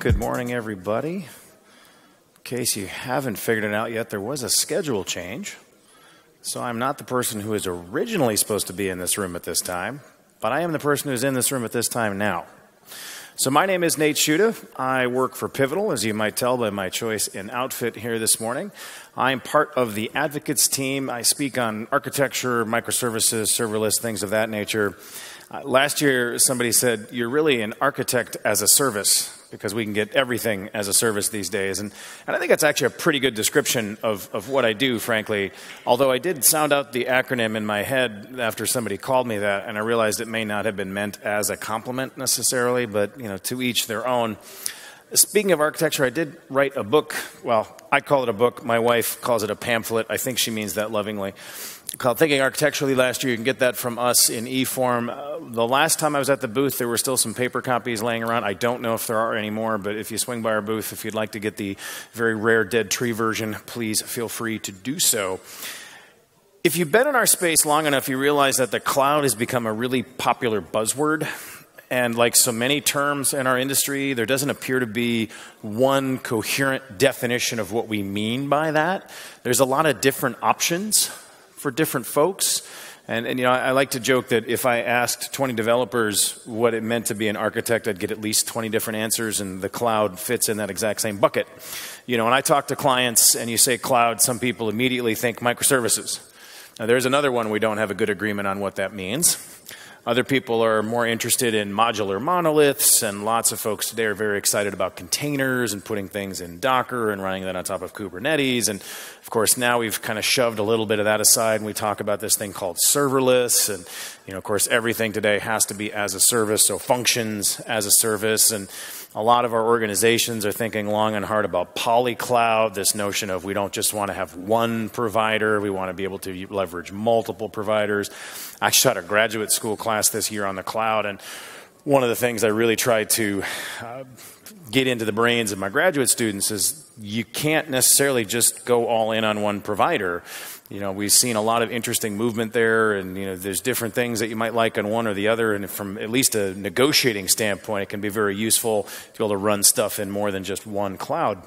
good morning, everybody. In case you haven't figured it out yet, there was a schedule change. So I'm not the person who is originally supposed to be in this room at this time, but I am the person who's in this room at this time now. So my name is Nate Schutta. I work for Pivotal, as you might tell by my choice in outfit here this morning. I'm part of the advocates team. I speak on architecture, microservices, serverless, things of that nature. Uh, last year, somebody said, You're really an architect as a service because we can get everything as a service these days. And, and I think that's actually a pretty good description of, of what I do, frankly. Although I did sound out the acronym in my head after somebody called me that, and I realized it may not have been meant as a compliment necessarily, but you know, to each their own. Speaking of architecture, I did write a book. Well, I call it a book. My wife calls it a pamphlet. I think she means that lovingly called Thinking Architecturally last year. You can get that from us in e form. Uh, the last time I was at the booth, there were still some paper copies laying around. I don't know if there are any more, but if you swing by our booth, if you'd like to get the very rare dead tree version, please feel free to do so. If you've been in our space long enough, you realize that the cloud has become a really popular buzzword. And like so many terms in our industry, there doesn't appear to be one coherent definition of what we mean by that. There's a lot of different options for different folks. And, and, you know, I, I, like to joke that if I asked 20 developers what it meant to be an architect, I'd get at least 20 different answers, and the cloud fits in that exact same bucket. You know, when I talk to clients and you say cloud, some people immediately think microservices. Now, there's another one we don't have a good agreement on what that means. Other people are more interested in modular monoliths, and lots of folks today are very excited about containers and putting things in Docker and running that on top of Kubernetes. And of course, now we've kind of shoved a little bit of that aside, and we talk about this thing called serverless. And you know, of course, everything today has to be as a service, so functions as a service. And a lot of our organizations are thinking long and hard about polycloud, this notion of we don't just want to have one provider, we want to be able to leverage multiple providers. I actually taught a graduate school class this year on the cloud, and one of the things I really try to uh, get into the brains of my graduate students is you can't necessarily just go all in on one provider you know, we've seen a lot of interesting movement there, and you know, there's different things that you might like on one or the other. And from at least a negotiating standpoint, it can be very useful to be able to run stuff in more than just one cloud.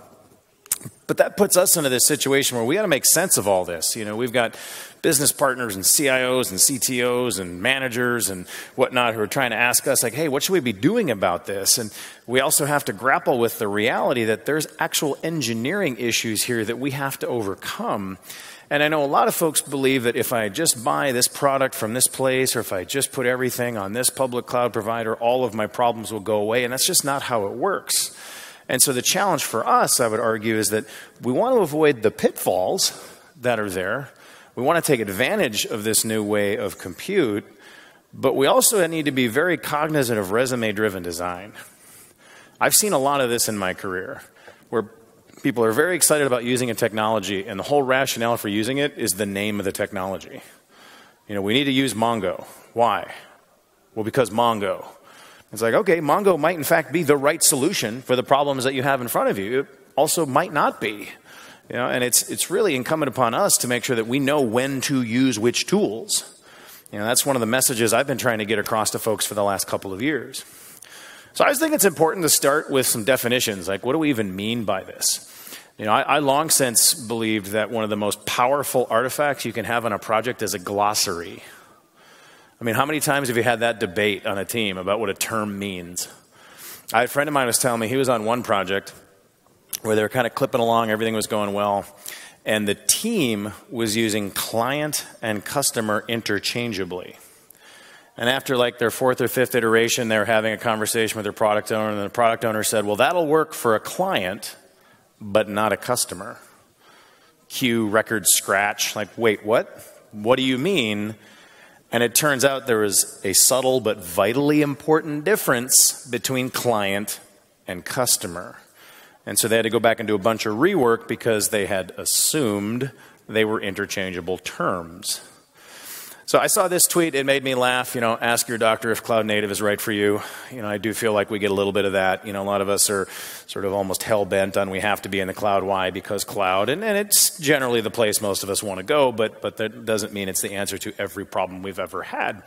But that puts us into this situation where we got to make sense of all this. You know, we've got business partners and CIOs and CTOs and managers and whatnot who are trying to ask us, like, hey, what should we be doing about this? And we also have to grapple with the reality that there's actual engineering issues here that we have to overcome. And I know a lot of folks believe that if I just buy this product from this place or if I just put everything on this public cloud provider, all of my problems will go away. And that's just not how it works. And so the challenge for us, I would argue, is that we want to avoid the pitfalls that are there. We want to take advantage of this new way of compute, but we also need to be very cognizant of resume driven design. I've seen a lot of this in my career where people are very excited about using a technology, and the whole rationale for using it is the name of the technology. You know, we need to use Mongo. Why? Well, because Mongo. It's like, okay, Mongo might in fact be the right solution for the problems that you have in front of you. It also might not be. You know, and it's, it's really incumbent upon us to make sure that we know when to use which tools. You know, that's one of the messages I've been trying to get across to folks for the last couple of years. So I just think it's important to start with some definitions. Like, what do we even mean by this? You know, I, I, long since believed that one of the most powerful artifacts you can have on a project is a glossary. I mean, how many times have you had that debate on a team about what a term means? I, a friend of mine was telling me he was on one project where they were kind of clipping along, everything was going well, and the team was using client and customer interchangeably. And after like their fourth or fifth iteration, they were having a conversation with their product owner, and the product owner said, Well, that'll work for a client but not a customer. Cue record scratch, like, wait, what? What do you mean? And it turns out there was a subtle but vitally important difference between client and customer. And so they had to go back and do a bunch of rework because they had assumed they were interchangeable terms. So I saw this tweet. It made me laugh. You know, ask your doctor if cloud native is right for you. You know, I do feel like we get a little bit of that. You know, a lot of us are sort of almost hell bent on we have to be in the cloud. Why? Because cloud, and, and it's generally the place most of us want to go. But but that doesn't mean it's the answer to every problem we've ever had.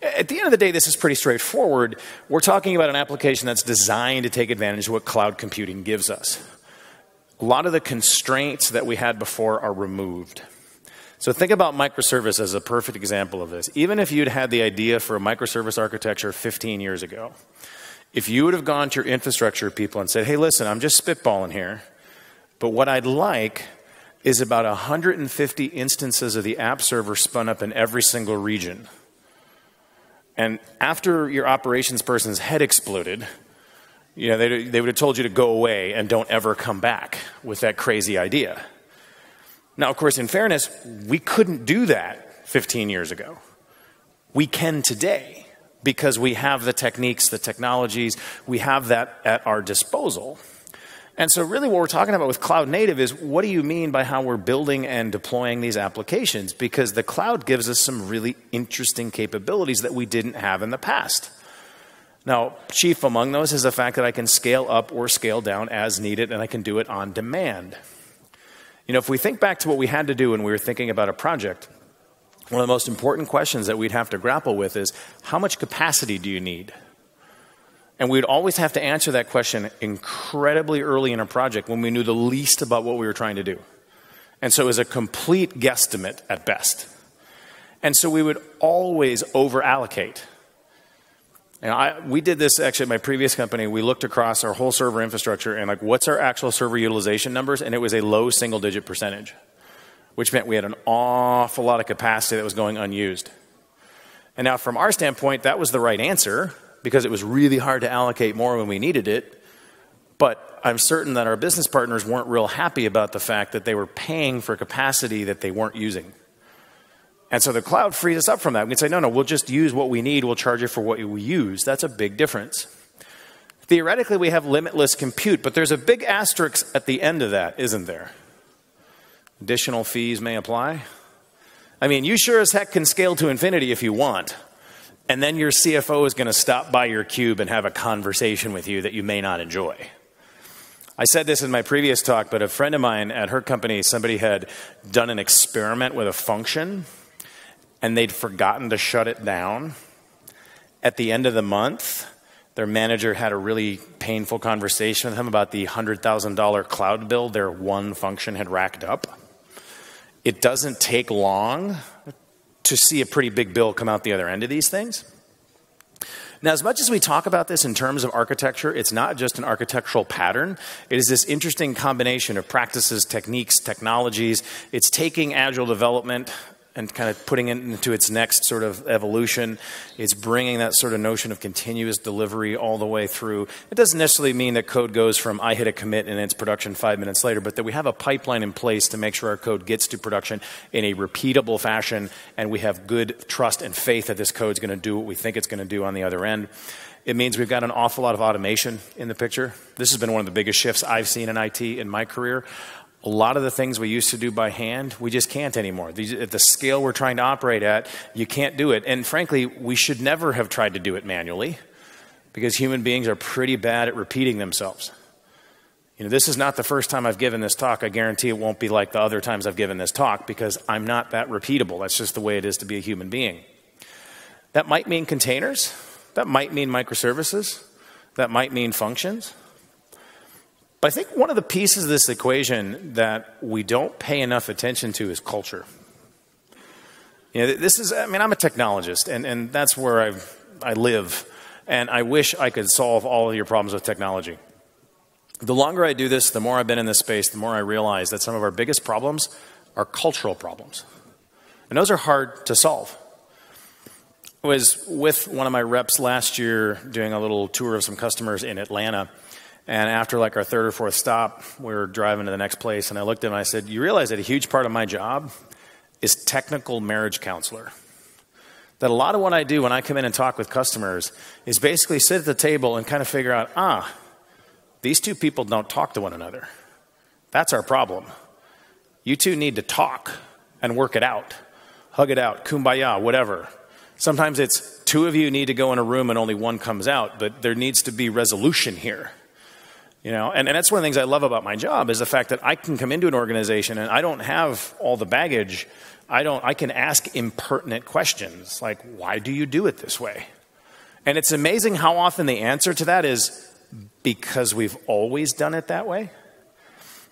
At the end of the day, this is pretty straightforward. We're talking about an application that's designed to take advantage of what cloud computing gives us. A lot of the constraints that we had before are removed. So think about microservice as a perfect example of this. Even if you'd had the idea for a microservice architecture 15 years ago, if you would have gone to your infrastructure people and said, hey, listen, I'm just spitballing here, but what I'd like is about 150 instances of the app server spun up in every single region. And after your operations person's head exploded, you know, they, they would have told you to go away and don't ever come back with that crazy idea. Now, of course, in fairness, we couldn't do that 15 years ago. We can today because we have the techniques, the technologies, we have that at our disposal. And so, really, what we're talking about with cloud native is what do you mean by how we're building and deploying these applications? Because the cloud gives us some really interesting capabilities that we didn't have in the past. Now, chief among those is the fact that I can scale up or scale down as needed, and I can do it on demand. You know, if we think back to what we had to do when we were thinking about a project, one of the most important questions that we'd have to grapple with is how much capacity do you need? And we'd always have to answer that question incredibly early in a project when we knew the least about what we were trying to do. And so it was a complete guesstimate at best. And so we would always over allocate. And I, we did this actually at my previous company. We looked across our whole server infrastructure and like, what's our actual server utilization numbers? And it was a low single digit percentage, which meant we had an awful lot of capacity that was going unused. And now, from our standpoint, that was the right answer because it was really hard to allocate more when we needed it. But I'm certain that our business partners weren't real happy about the fact that they were paying for capacity that they weren't using. And so the cloud frees us up from that. We can say, no, no, we'll just use what we need. We'll charge you for what we use. That's a big difference. Theoretically, we have limitless compute, but there's a big asterisk at the end of that, isn't there? Additional fees may apply. I mean, you sure as heck can scale to infinity if you want. And then your CFO is going to stop by your cube and have a conversation with you that you may not enjoy. I said this in my previous talk, but a friend of mine at her company, somebody had done an experiment with a function and they'd forgotten to shut it down. At the end of the month, their manager had a really painful conversation with him about the $100,000 cloud bill their one function had racked up. It doesn't take long to see a pretty big bill come out the other end of these things. Now, as much as we talk about this in terms of architecture, it's not just an architectural pattern. It is this interesting combination of practices, techniques, technologies. It's taking agile development and kind of putting it into its next sort of evolution. It's bringing that sort of notion of continuous delivery all the way through. It doesn't necessarily mean that code goes from I hit a commit and it's production five minutes later, but that we have a pipeline in place to make sure our code gets to production in a repeatable fashion and we have good trust and faith that this code is going to do what we think it's going to do on the other end. It means we've got an awful lot of automation in the picture. This has been one of the biggest shifts I've seen in IT in my career a lot of the things we used to do by hand, we just can't anymore. At the scale we're trying to operate at, you can't do it. And frankly, we should never have tried to do it manually because human beings are pretty bad at repeating themselves. You know, this is not the first time I've given this talk. I guarantee it won't be like the other times I've given this talk because I'm not that repeatable. That's just the way it is to be a human being. That might mean containers. That might mean microservices. That might mean functions. But I think one of the pieces of this equation that we don't pay enough attention to is culture. You know, this is, I mean, I'm a technologist, and, and that's where i I live, and I wish I could solve all of your problems with technology. The longer I do this, the more I've been in this space, the more I realize that some of our biggest problems are cultural problems. And those are hard to solve. I was with one of my reps last year doing a little tour of some customers in Atlanta and after like our third or fourth stop, we were driving to the next place, and I looked at him and I said, You realize that a huge part of my job is technical marriage counselor. That a lot of what I do when I come in and talk with customers is basically sit at the table and kind of figure out, ah, these two people don't talk to one another. That's our problem. You two need to talk and work it out, hug it out, kumbaya, whatever. Sometimes it's two of you need to go in a room and only one comes out, but there needs to be resolution here. You know, and, and that's one of the things I love about my job is the fact that I can come into an organization and I don't have all the baggage I don't I can ask impertinent questions like why do you do it this way? And it's amazing how often the answer to that is because we've always done it that way.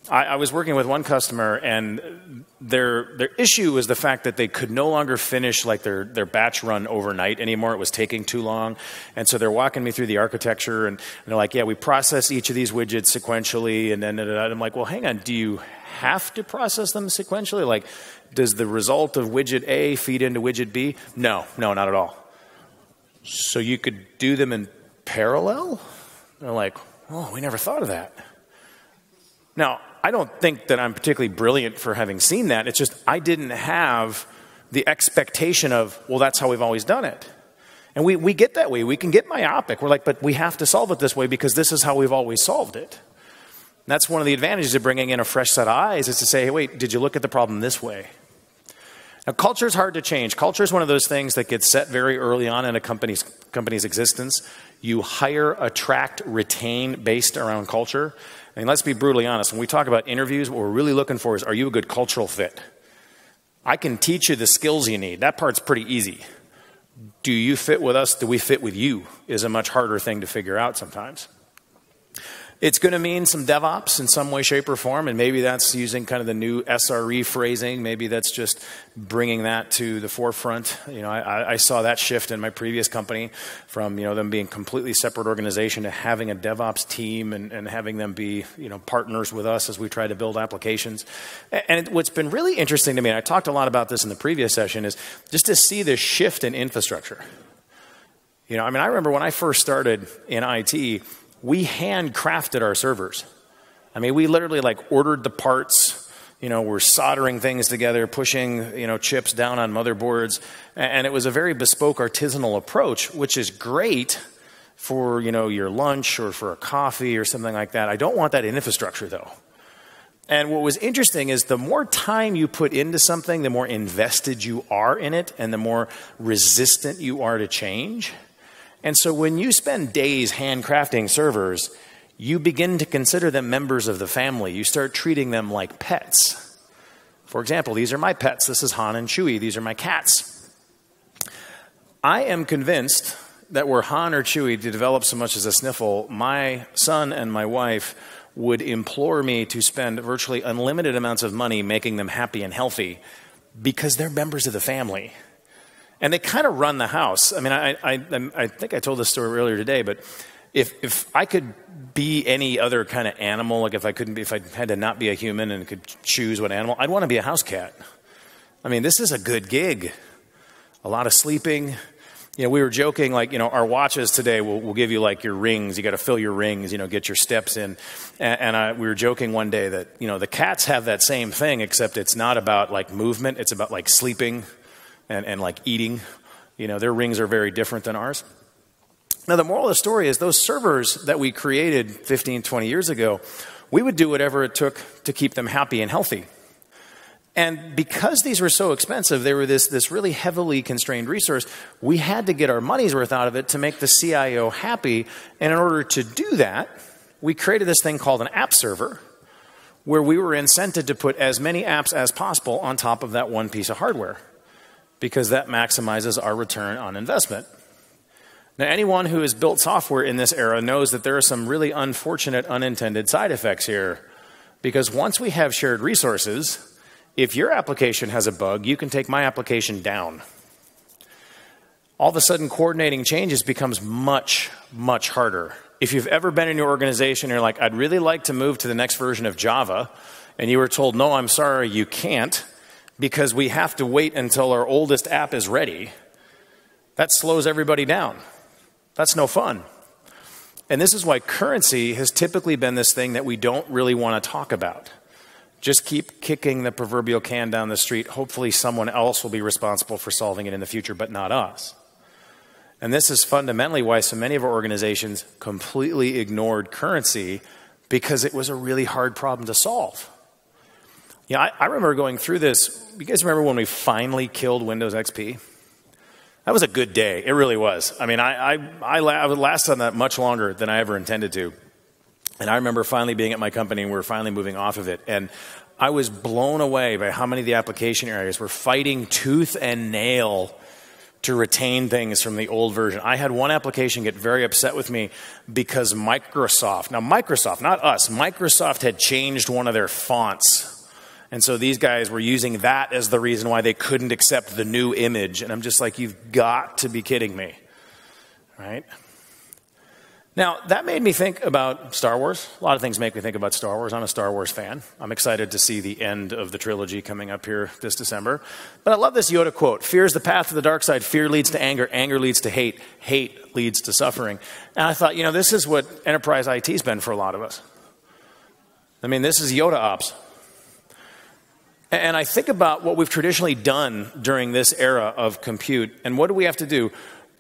I, I, was working with one customer, and their their issue was the fact that they could no longer finish like their their batch run overnight anymore. It was taking too long, and so they're walking me through the architecture, and, and they're like, "Yeah, we process each of these widgets sequentially," and then I'm like, "Well, hang on, do you have to process them sequentially? Like, does the result of widget A feed into widget B? No, no, not at all. So you could do them in parallel? They're like, oh, we never thought of that. Now, I don't think that I'm particularly brilliant for having seen that. It's just I didn't have the expectation of, well, that's how we've always done it. And we, we get that way. We can get myopic. We're like, but we have to solve it this way because this is how we've always solved it. And that's one of the advantages of bringing in a fresh set of eyes is to say, hey, wait, did you look at the problem this way? Now, culture is hard to change. Culture is one of those things that gets set very early on in a company's, company's existence. You hire, attract, retain based around culture. I mean, let's be brutally honest. When we talk about interviews, what we're really looking for is are you a good cultural fit? I can teach you the skills you need. That part's pretty easy. Do you fit with us? Do we fit with you? Is a much harder thing to figure out sometimes. It's going to mean some DevOps in some way, shape, or form, and maybe that's using kind of the new SRE phrasing. Maybe that's just bringing that to the forefront. You know, I, I saw that shift in my previous company from you know them being completely separate organization to having a DevOps team and, and having them be you know partners with us as we try to build applications. And what's been really interesting to me, and I talked a lot about this in the previous session, is just to see this shift in infrastructure. You know, I mean, I remember when I first started in IT we handcrafted our servers. I mean, we literally like ordered the parts. You know, we're soldering things together, pushing, you know, chips down on motherboards. And it was a very bespoke artisanal approach, which is great for, you know, your lunch or for a coffee or something like that. I don't want that in infrastructure though. And what was interesting is the more time you put into something, the more invested you are in it and the more resistant you are to change. And so when you spend days handcrafting servers, you begin to consider them members of the family. You start treating them like pets. For example, these are my pets. This is Han and Chewie. These are my cats. I am convinced that were Han or Chewie to develop so much as a sniffle, my son and my wife would implore me to spend virtually unlimited amounts of money making them happy and healthy because they're members of the family and they kind of run the house. I mean, I, I, I think I told this story earlier today, but if, if I could be any other kind of animal, like if I couldn't be, if I had to not be a human and could choose what animal, I'd want to be a house cat. I mean, this is a good gig. A lot of sleeping. You know, we were joking, like, you know, our watches today will, will give you like your rings. You got to fill your rings, you know, get your steps in. And, and I, we were joking one day that, you know, the cats have that same thing, except it's not about like movement, it's about like sleeping and, and like eating. You know, their rings are very different than ours. Now, the moral of the story is those servers that we created 15, 20 years ago, we would do whatever it took to keep them happy and healthy. And because these were so expensive, they were this, this really heavily constrained resource, we had to get our money's worth out of it to make the CIO happy. And in order to do that, we created this thing called an app server, where we were incented to put as many apps as possible on top of that one piece of hardware because that maximizes our return on investment. Now, anyone who has built software in this era knows that there are some really unfortunate unintended side effects here. Because once we have shared resources, if your application has a bug, you can take my application down. All of a sudden, coordinating changes becomes much, much harder. If you've ever been in your organization you're like, I'd really like to move to the next version of Java, and you were told, no, I'm sorry, you can't, because we have to wait until our oldest app is ready, that slows everybody down. That's no fun. And this is why currency has typically been this thing that we don't really want to talk about. Just keep kicking the proverbial can down the street. Hopefully, someone else will be responsible for solving it in the future, but not us. And this is fundamentally why so many of our organizations completely ignored currency because it was a really hard problem to solve. Yeah, I, I remember going through this. You guys remember when we finally killed Windows XP? That was a good day. It really was. I mean, I, I, I, I lasted on that much longer than I ever intended to. And I remember finally being at my company and we were finally moving off of it. And I was blown away by how many of the application areas were fighting tooth and nail to retain things from the old version. I had one application get very upset with me because Microsoft, now Microsoft, not us, Microsoft had changed one of their fonts. And so these guys were using that as the reason why they couldn't accept the new image. And I'm just like, you've got to be kidding me. Right? Now, that made me think about Star Wars. A lot of things make me think about Star Wars. I'm a Star Wars fan. I'm excited to see the end of the trilogy coming up here this December. But I love this Yoda quote Fear is the path to the dark side. Fear leads to anger. Anger leads to hate. Hate leads to suffering. And I thought, you know, this is what enterprise IT's been for a lot of us. I mean, this is Yoda ops. And I think about what we've traditionally done during this era of compute. And what do we have to do?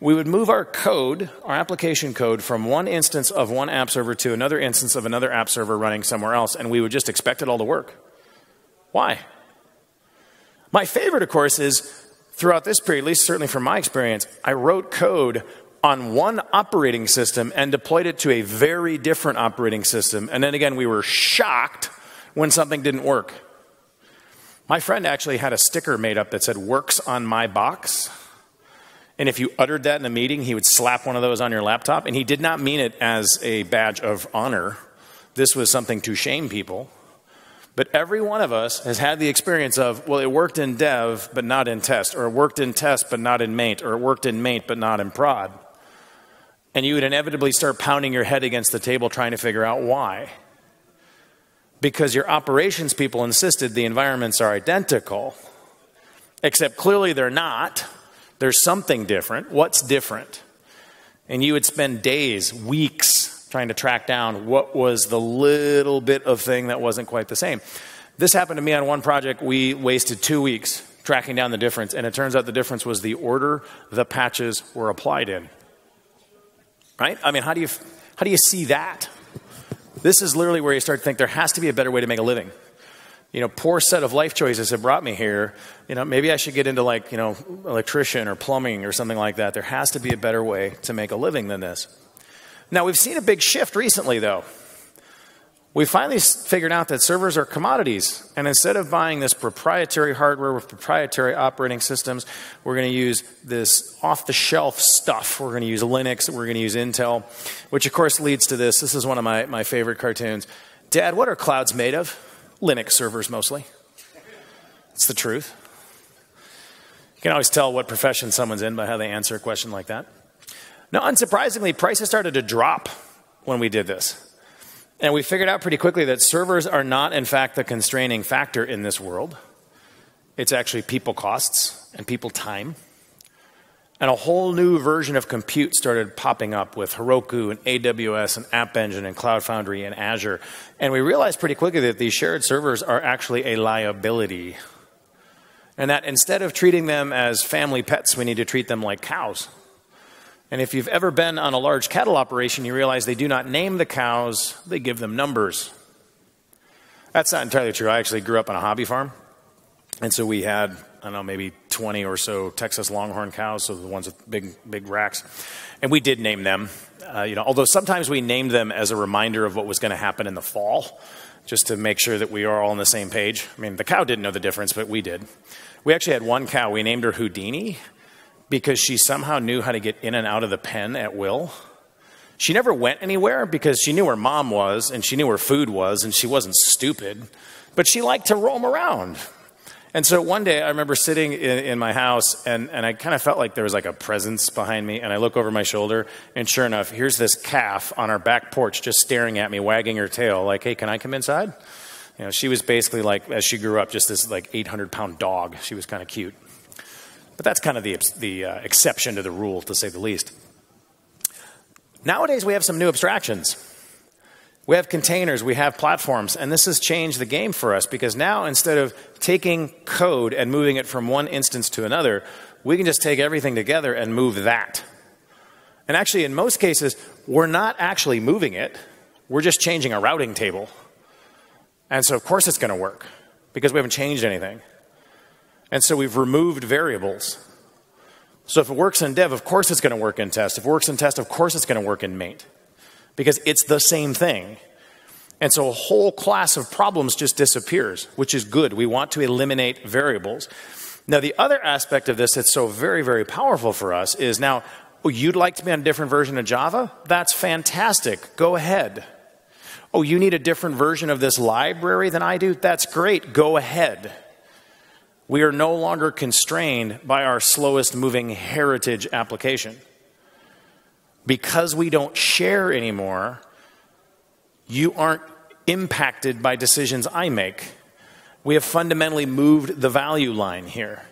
we would move our code, our application code, from one instance of one app server to another instance of another app server running somewhere else, and we would just expect it all to work. Why? My favorite, of course, is throughout this period, at least certainly from my experience, I wrote code on one operating system and deployed it to a very different operating system. And then again, we were shocked when something didn't work. My friend actually had a sticker made up that said, Works on my box. And if you uttered that in a meeting, he would slap one of those on your laptop. And he did not mean it as a badge of honor. This was something to shame people. But every one of us has had the experience of, well, it worked in dev, but not in test, or it worked in test, but not in maint, or it worked in maint, but not in prod. And you would inevitably start pounding your head against the table trying to figure out why. Because your operations people insisted the environments are identical, except clearly they're not there's something different. What's different? And you would spend days, weeks trying to track down what was the little bit of thing that wasn't quite the same. This happened to me on one project. We wasted two weeks tracking down the difference, and it turns out the difference was the order the patches were applied in. Right? I mean, how do you, how do you see that? This is literally where you start to think there has to be a better way to make a living you know, poor set of life choices have brought me here. You know, maybe I should get into like, you know, electrician or plumbing or something like that. There has to be a better way to make a living than this. Now, we've seen a big shift recently, though. We finally figured out that servers are commodities. And instead of buying this proprietary hardware with proprietary operating systems, we're going to use this off the shelf stuff. We're going to use Linux, we're going to use Intel, which of course leads to this. This is one of my, my favorite cartoons. Dad, what are clouds made of? Linux servers mostly. It's the truth. You can always tell what profession someone's in by how they answer a question like that. Now, unsurprisingly, prices started to drop when we did this. And we figured out pretty quickly that servers are not, in fact, the constraining factor in this world. It's actually people costs and people time. And a whole new version of compute started popping up with Heroku and AWS and App Engine and Cloud Foundry and Azure. And we realized pretty quickly that these shared servers are actually a liability. And that instead of treating them as family pets, we need to treat them like cows. And if you've ever been on a large cattle operation, you realize they do not name the cows, they give them numbers. That's not entirely true. I actually grew up on a hobby farm. And so we had, I don't know, maybe 20 or so Texas Longhorn cows, so the ones with big, big racks. And we did name them. Uh, you know, although sometimes we named them as a reminder of what was going to happen in the fall, just to make sure that we are all on the same page. I mean, the cow didn't know the difference, but we did. We actually had one cow. We named her Houdini because she somehow knew how to get in and out of the pen at will. She never went anywhere because she knew where mom was and she knew where food was and she wasn't stupid, but she liked to roam around. And so one day I remember sitting in, in my house and, and I kind of felt like there was like a presence behind me. And I look over my shoulder and sure enough, here's this calf on our back porch just staring at me, wagging her tail, like, hey, can I come inside? You know, she was basically like, as she grew up, just this like 800 pound dog. She was kind of cute. But that's kind of the, the uh, exception to the rule, to say the least. Nowadays, we have some new abstractions. We have containers, we have platforms, and this has changed the game for us because now instead of taking code and moving it from one instance to another, we can just take everything together and move that. And actually, in most cases, we're not actually moving it, we're just changing a routing table. And so, of course, it's going to work because we haven't changed anything. And so, we've removed variables. So, if it works in dev, of course it's going to work in test. If it works in test, of course it's going to work in maint because it's the same thing. And so a whole class of problems just disappears, which is good. We want to eliminate variables. Now, the other aspect of this that's so very, very powerful for us is now, oh, you'd like to be on a different version of Java? That's fantastic. Go ahead. Oh, you need a different version of this library than I do? That's great. Go ahead. We are no longer constrained by our slowest moving heritage application. Because we don't share anymore, you aren't impacted by decisions I make. We have fundamentally moved the value line here.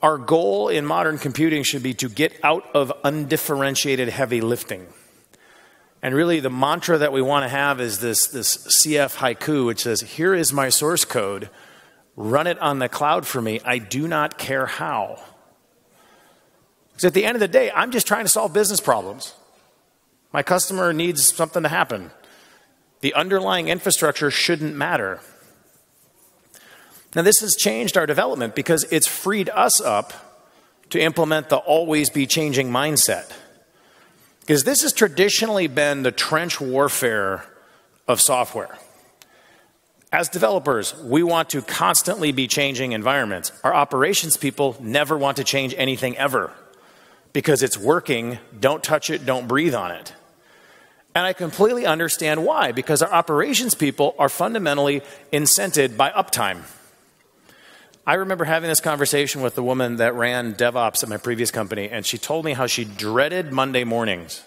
Our goal in modern computing should be to get out of undifferentiated heavy lifting. And really, the mantra that we want to have is this, this CF haiku, which says, Here is my source code, run it on the cloud for me. I do not care how. Because at the end of the day, I'm just trying to solve business problems. My customer needs something to happen. The underlying infrastructure shouldn't matter. Now, this has changed our development because it's freed us up to implement the always be changing mindset. Because this has traditionally been the trench warfare of software. As developers, we want to constantly be changing environments. Our operations people never want to change anything ever because it's working. Don't touch it, don't breathe on it. And I completely understand why, because our operations people are fundamentally incented by uptime. I remember having this conversation with the woman that ran DevOps at my previous company, and she told me how she dreaded Monday mornings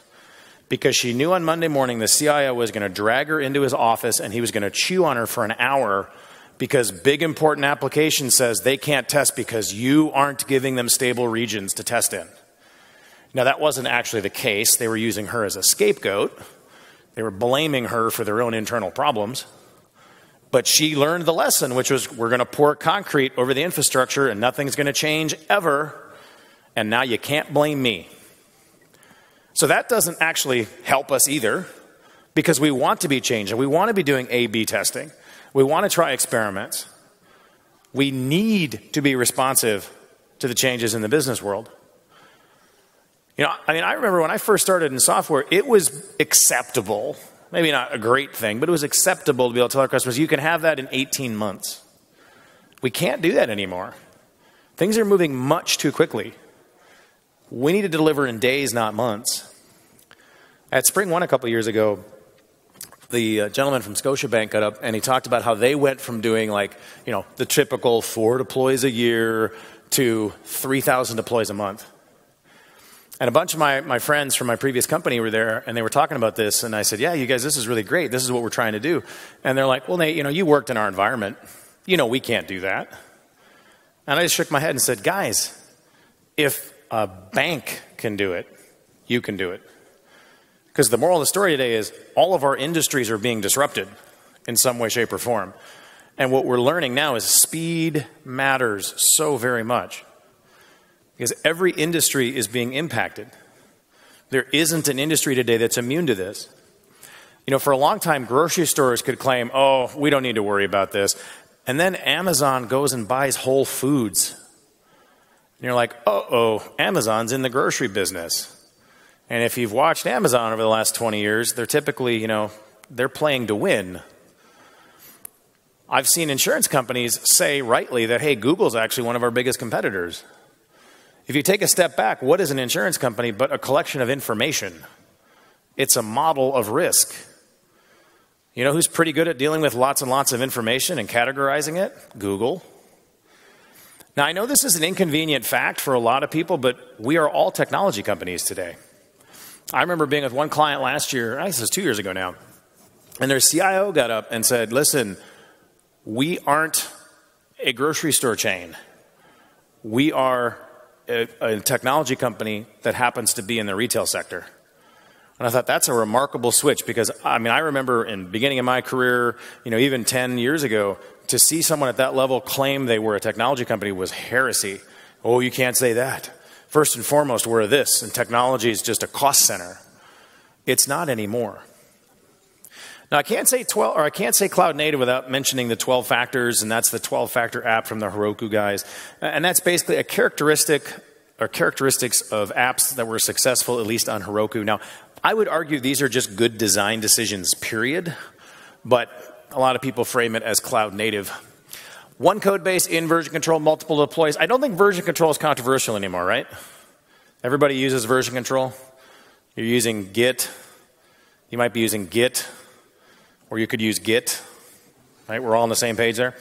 because she knew on Monday morning the CIO was going to drag her into his office and he was going to chew on her for an hour because big important application says they can't test because you aren't giving them stable regions to test in. Now, that wasn't actually the case. They were using her as a scapegoat they were blaming her for their own internal problems. But she learned the lesson, which was we're going to pour concrete over the infrastructure and nothing's going to change ever. And now you can't blame me. So that doesn't actually help us either because we want to be changing. We want to be doing A B testing. We want to try experiments. We need to be responsive to the changes in the business world. You know, I mean, I remember when I first started in software, it was acceptable. Maybe not a great thing, but it was acceptable to be able to tell our customers, you can have that in 18 months. We can't do that anymore. Things are moving much too quickly. We need to deliver in days, not months. At SpringOne a couple years ago, the uh, gentleman from Scotiabank got up and he talked about how they went from doing like, you know, the typical four deploys a year to 3,000 deploys a month. And a bunch of my, my friends from my previous company were there and they were talking about this. And I said, Yeah, you guys, this is really great. This is what we're trying to do. And they're like, Well, Nate, you know, you worked in our environment. You know, we can't do that. And I just shook my head and said, Guys, if a bank can do it, you can do it. Because the moral of the story today is all of our industries are being disrupted in some way, shape, or form. And what we're learning now is speed matters so very much because every industry is being impacted. There isn't an industry today that's immune to this. You know, for a long time, grocery stores could claim, oh, we don't need to worry about this. And then Amazon goes and buys Whole Foods. And you're like, uh oh, Amazon's in the grocery business. And if you've watched Amazon over the last 20 years, they're typically, you know, they're playing to win. I've seen insurance companies say rightly that, hey, Google's actually one of our biggest competitors. If you take a step back, what is an insurance company but a collection of information? It's a model of risk. You know who's pretty good at dealing with lots and lots of information and categorizing it? Google. Now, I know this is an inconvenient fact for a lot of people, but we are all technology companies today. I remember being with one client last year, uh, I guess it was two years ago now, and their CIO got up and said, Listen, we aren't a grocery store chain. We are a, a technology company that happens to be in the retail sector. And I thought that's a remarkable switch because I mean I remember in the beginning of my career, you know, even 10 years ago, to see someone at that level claim they were a technology company was heresy. Oh, you can't say that. First and foremost, we're this, and technology is just a cost center. It's not anymore. Now I can't say 12 or I can't say cloud native without mentioning the 12 factors and that's the 12 factor app from the Heroku guys. And that's basically a characteristic or characteristics of apps that were successful at least on Heroku. Now, I would argue these are just good design decisions, period. But a lot of people frame it as cloud native. One code base in version control, multiple deploys. I don't think version control is controversial anymore, right? Everybody uses version control. You're using Git. You might be using Git, or you could use Git. Right? We're all on the same page there.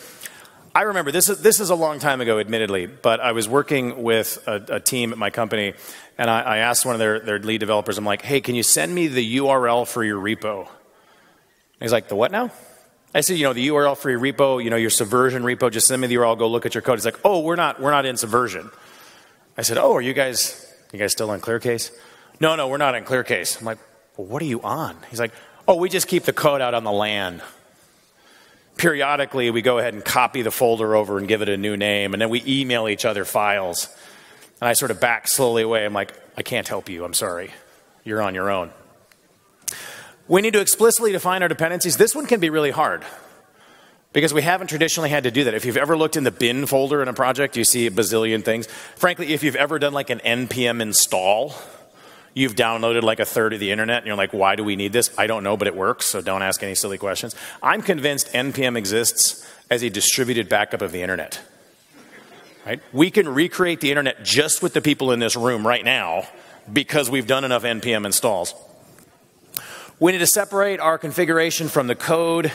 I remember this is this is a long time ago, admittedly, but I was working with a, a team at my company, and I, I, asked one of their, their lead developers, I'm like, "Hey, can you send me the URL for your repo?" And he's like, "The what now?" I said, "You know, the URL for your repo, you know, your Subversion repo. Just send me the URL. Go look at your code." He's like, "Oh, we're not we're not in Subversion." I said, "Oh, are you guys you guys still on ClearCase?" No, no, we're not in ClearCase. I'm like, well, "What are you on?" He's like, "Oh, we just keep the code out on the LAN." Periodically we go ahead and copy the folder over and give it a new name, and then we email each other files. And I sort of back slowly away. I'm like, I can't help you. I'm sorry. You're on your own. We need to explicitly define our dependencies. This one can be really hard because we haven't traditionally had to do that. If you've ever looked in the bin folder in a project, you see a bazillion things. Frankly, if you've ever done like an npm install, you've downloaded like a third of the internet and you're like, why do we need this? I don't know, but it works, so don't ask any silly questions. I'm convinced NPM exists as a distributed backup of the internet. Right? We can recreate the internet just with the people in this room right now because we've done enough NPM installs. We need to separate our configuration from the code.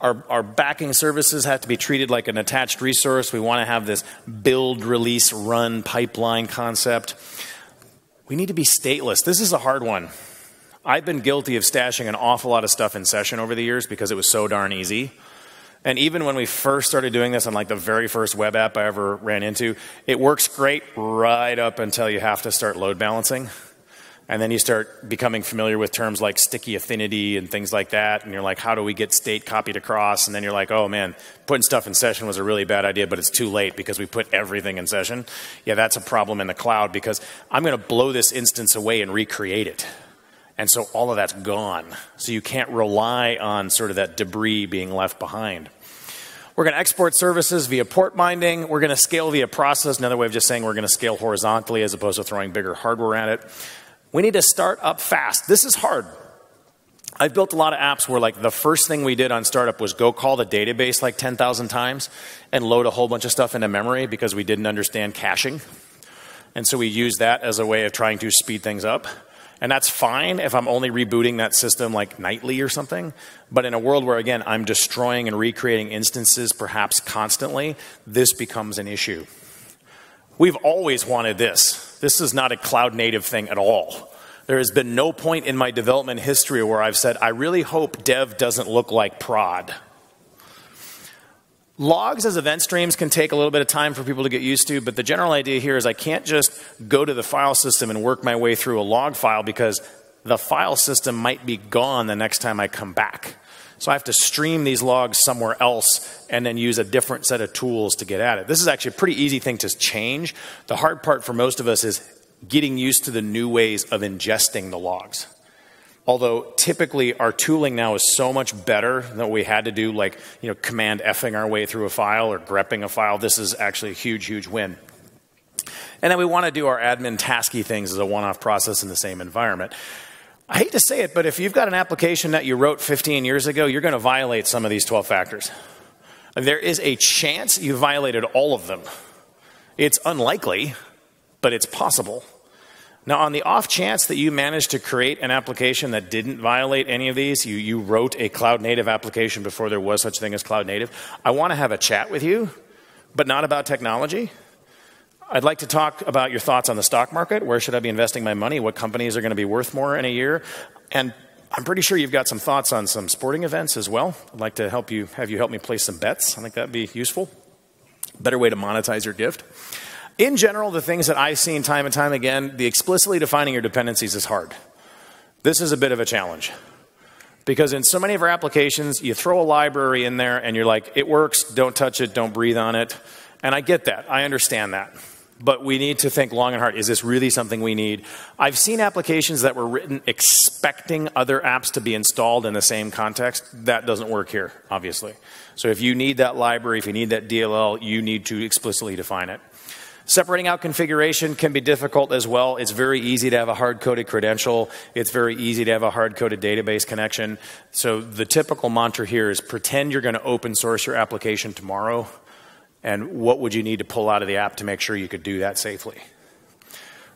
Our, our, backing services have to be treated like an attached resource. We want to have this build, release, run pipeline concept. We need to be stateless. This is a hard one. I've been guilty of stashing an awful lot of stuff in session over the years because it was so darn easy. And even when we first started doing this on like the very first web app I ever ran into, it works great right up until you have to start load balancing. And then you start becoming familiar with terms like sticky affinity and things like that. And you're like, how do we get state copied across? And then you're like, oh man, putting stuff in session was a really bad idea, but it's too late because we put everything in session. Yeah, that's a problem in the cloud because I'm going to blow this instance away and recreate it. And so all of that's gone. So you can't rely on sort of that debris being left behind. We're going to export services via port binding. We're going to scale via process. Another way of just saying we're going to scale horizontally as opposed to throwing bigger hardware at it. We need to start up fast. This is hard. I've built a lot of apps where, like, the first thing we did on startup was go call the database like 10,000 times and load a whole bunch of stuff into memory because we didn't understand caching. And so we used that as a way of trying to speed things up. And that's fine if I'm only rebooting that system like nightly or something. But in a world where, again, I'm destroying and recreating instances perhaps constantly, this becomes an issue. We've always wanted this. This is not a cloud native thing at all. There has been no point in my development history where I've said, I really hope dev doesn't look like prod. Logs as event streams can take a little bit of time for people to get used to, but the general idea here is I can't just go to the file system and work my way through a log file because the file system might be gone the next time I come back. So I have to stream these logs somewhere else and then use a different set of tools to get at it. This is actually a pretty easy thing to change. The hard part for most of us is getting used to the new ways of ingesting the logs. Although typically our tooling now is so much better than we had to do, like you know, command effing our way through a file or grepping a file. This is actually a huge, huge win. And then we want to do our admin tasky things as a one off process in the same environment. I hate to say it, but if you've got an application that you wrote 15 years ago, you're going to violate some of these 12 factors. There is a chance you violated all of them. It's unlikely, but it's possible. Now, on the off chance that you managed to create an application that didn't violate any of these, you, you wrote a cloud native application before there was such thing as cloud native, I want to have a chat with you, but not about technology. I'd like to talk about your thoughts on the stock market. Where should I be investing my money? What companies are going to be worth more in a year? And I'm pretty sure you've got some thoughts on some sporting events as well. I'd like to help you have you help me place some bets. I think that'd be useful. Better way to monetize your gift. In general, the things that I've seen time and time again, the explicitly defining your dependencies is hard. This is a bit of a challenge. Because in so many of our applications, you throw a library in there and you're like, it works, don't touch it, don't breathe on it. And I get that. I understand that but we need to think long and hard. Is this really something we need? I've seen applications that were written expecting other apps to be installed in the same context. That doesn't work here, obviously. So if you need that library, if you need that DLL, you need to explicitly define it. Separating out configuration can be difficult as well. It's very easy to have a hard coded credential. It's very easy to have a hard coded database connection. So the typical mantra here is pretend you're going to open source your application tomorrow. And what would you need to pull out of the app to make sure you could do that safely?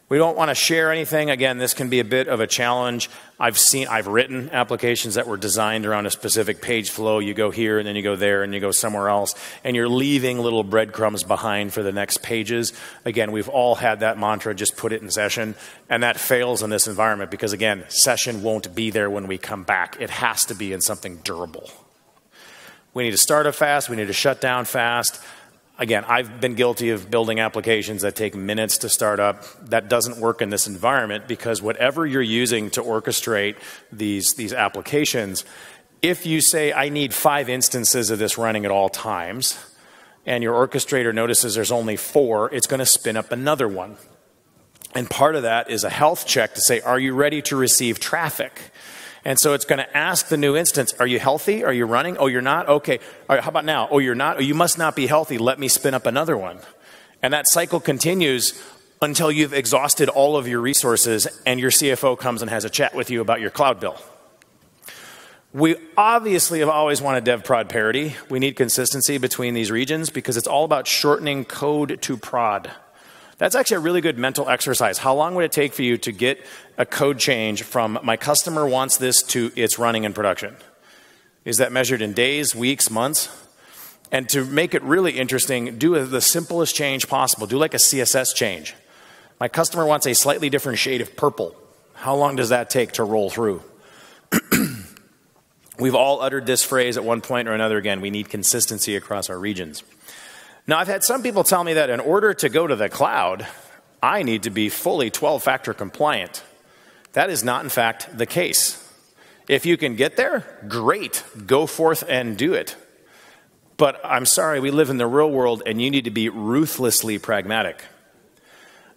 We don't want to share anything. Again, this can be a bit of a challenge. I've seen, I've written applications that were designed around a specific page flow. You go here and then you go there and you go somewhere else, and you're leaving little breadcrumbs behind for the next pages. Again, we've all had that mantra just put it in session, and that fails in this environment because, again, session won't be there when we come back. It has to be in something durable. We need to start up fast, we need to shut down fast again, I've been guilty of building applications that take minutes to start up. That doesn't work in this environment because whatever you're using to orchestrate these, these applications, if you say, I need five instances of this running at all times, and your orchestrator notices there's only four, it's going to spin up another one. And part of that is a health check to say, are you ready to receive traffic? And so it's going to ask the new instance, are you healthy? Are you running? Oh, you're not? Okay. All right, how about now? Oh, you're not? Oh, you must not be healthy. Let me spin up another one. And that cycle continues until you've exhausted all of your resources and your CFO comes and has a chat with you about your cloud bill. We obviously have always wanted dev prod parity. We need consistency between these regions because it's all about shortening code to prod. That's actually a really good mental exercise. How long would it take for you to get a code change from my customer wants this to it's running in production? Is that measured in days, weeks, months? And to make it really interesting, do the simplest change possible. Do like a CSS change. My customer wants a slightly different shade of purple. How long does that take to roll through? We've all uttered this phrase at one point or another again. We need consistency across our regions. Now, I've had some people tell me that in order to go to the cloud, I need to be fully 12 factor compliant. That is not, in fact, the case. If you can get there, great, go forth and do it. But I'm sorry, we live in the real world and you need to be ruthlessly pragmatic.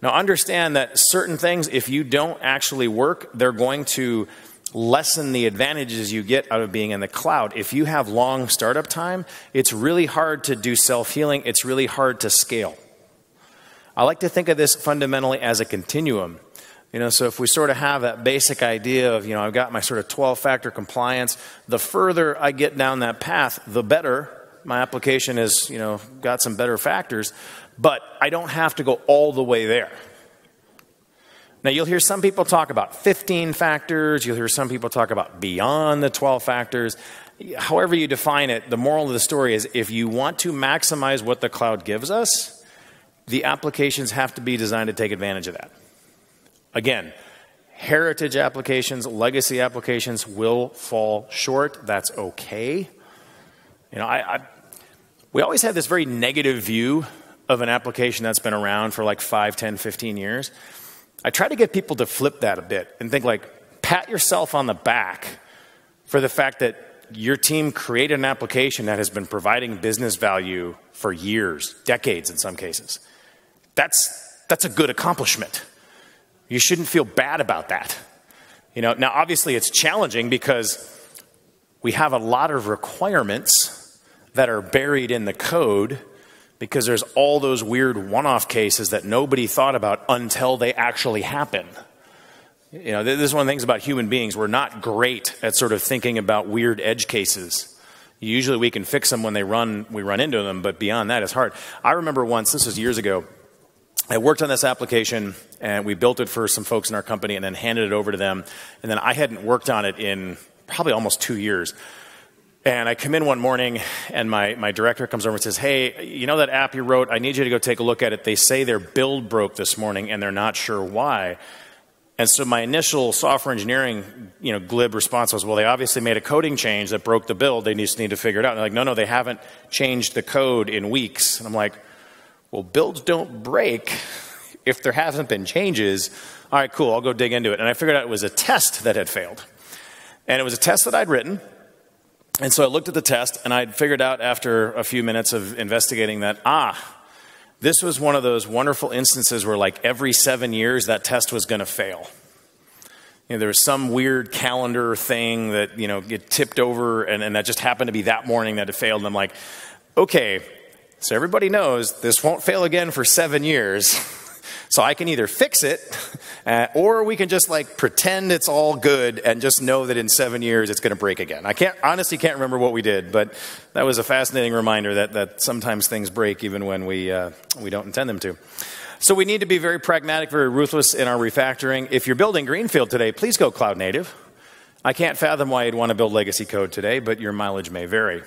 Now, understand that certain things, if you don't actually work, they're going to lessen the advantages you get out of being in the cloud. If you have long startup time, it's really hard to do self healing, it's really hard to scale. I like to think of this fundamentally as a continuum. You know, so if we sort of have that basic idea of, you know, I've got my sort of 12 factor compliance, the further I get down that path, the better my application has, you know, got some better factors, but I don't have to go all the way there. Now, you'll hear some people talk about 15 factors, you'll hear some people talk about beyond the 12 factors. However, you define it, the moral of the story is if you want to maximize what the cloud gives us, the applications have to be designed to take advantage of that. Again, heritage applications, legacy applications will fall short. That's okay. You know, I, I, we always have this very negative view of an application that's been around for like 5, 10, 15 years. I try to get people to flip that a bit and think like, pat yourself on the back for the fact that your team created an application that has been providing business value for years, decades in some cases. That's, that's a good accomplishment. You shouldn't feel bad about that. You know, now obviously it's challenging because we have a lot of requirements that are buried in the code because there's all those weird one off cases that nobody thought about until they actually happen. You know, this is one of the things about human beings. We're not great at sort of thinking about weird edge cases. Usually we can fix them when they run, we run into them, but beyond that, it's hard. I remember once, this was years ago, I worked on this application and we built it for some folks in our company and then handed it over to them. And then I hadn't worked on it in probably almost two years. And I come in one morning, and my, my director comes over and says, Hey, you know that app you wrote? I need you to go take a look at it. They say their build broke this morning, and they're not sure why. And so my initial software engineering, you know, glib response was, well, they obviously made a coding change that broke the build. They just need to figure it out. And they're like, no, no, they haven't changed the code in weeks. And I'm like, well, builds don't break if there hasn't been changes. All right, cool, I'll go dig into it. And I figured out it was a test that had failed. And it was a test that I'd written. And so I looked at the test and I'd figured out after a few minutes of investigating that, ah, this was one of those wonderful instances where, like, every seven years that test was going to fail. You know, there was some weird calendar thing that, you know, get tipped over, and, and that just happened to be that morning that it failed. And I'm like, okay, So everybody knows this won't fail again for seven years. So I can either fix it, uh, or we can just like pretend it's all good and just know that in seven years it's going to break again. I can't honestly can't remember what we did, but that was a fascinating reminder that that sometimes things break even when we uh, we don't intend them to. So we need to be very pragmatic, very ruthless in our refactoring. If you're building greenfield today, please go cloud native. I can't fathom why you'd want to build legacy code today, but your mileage may vary.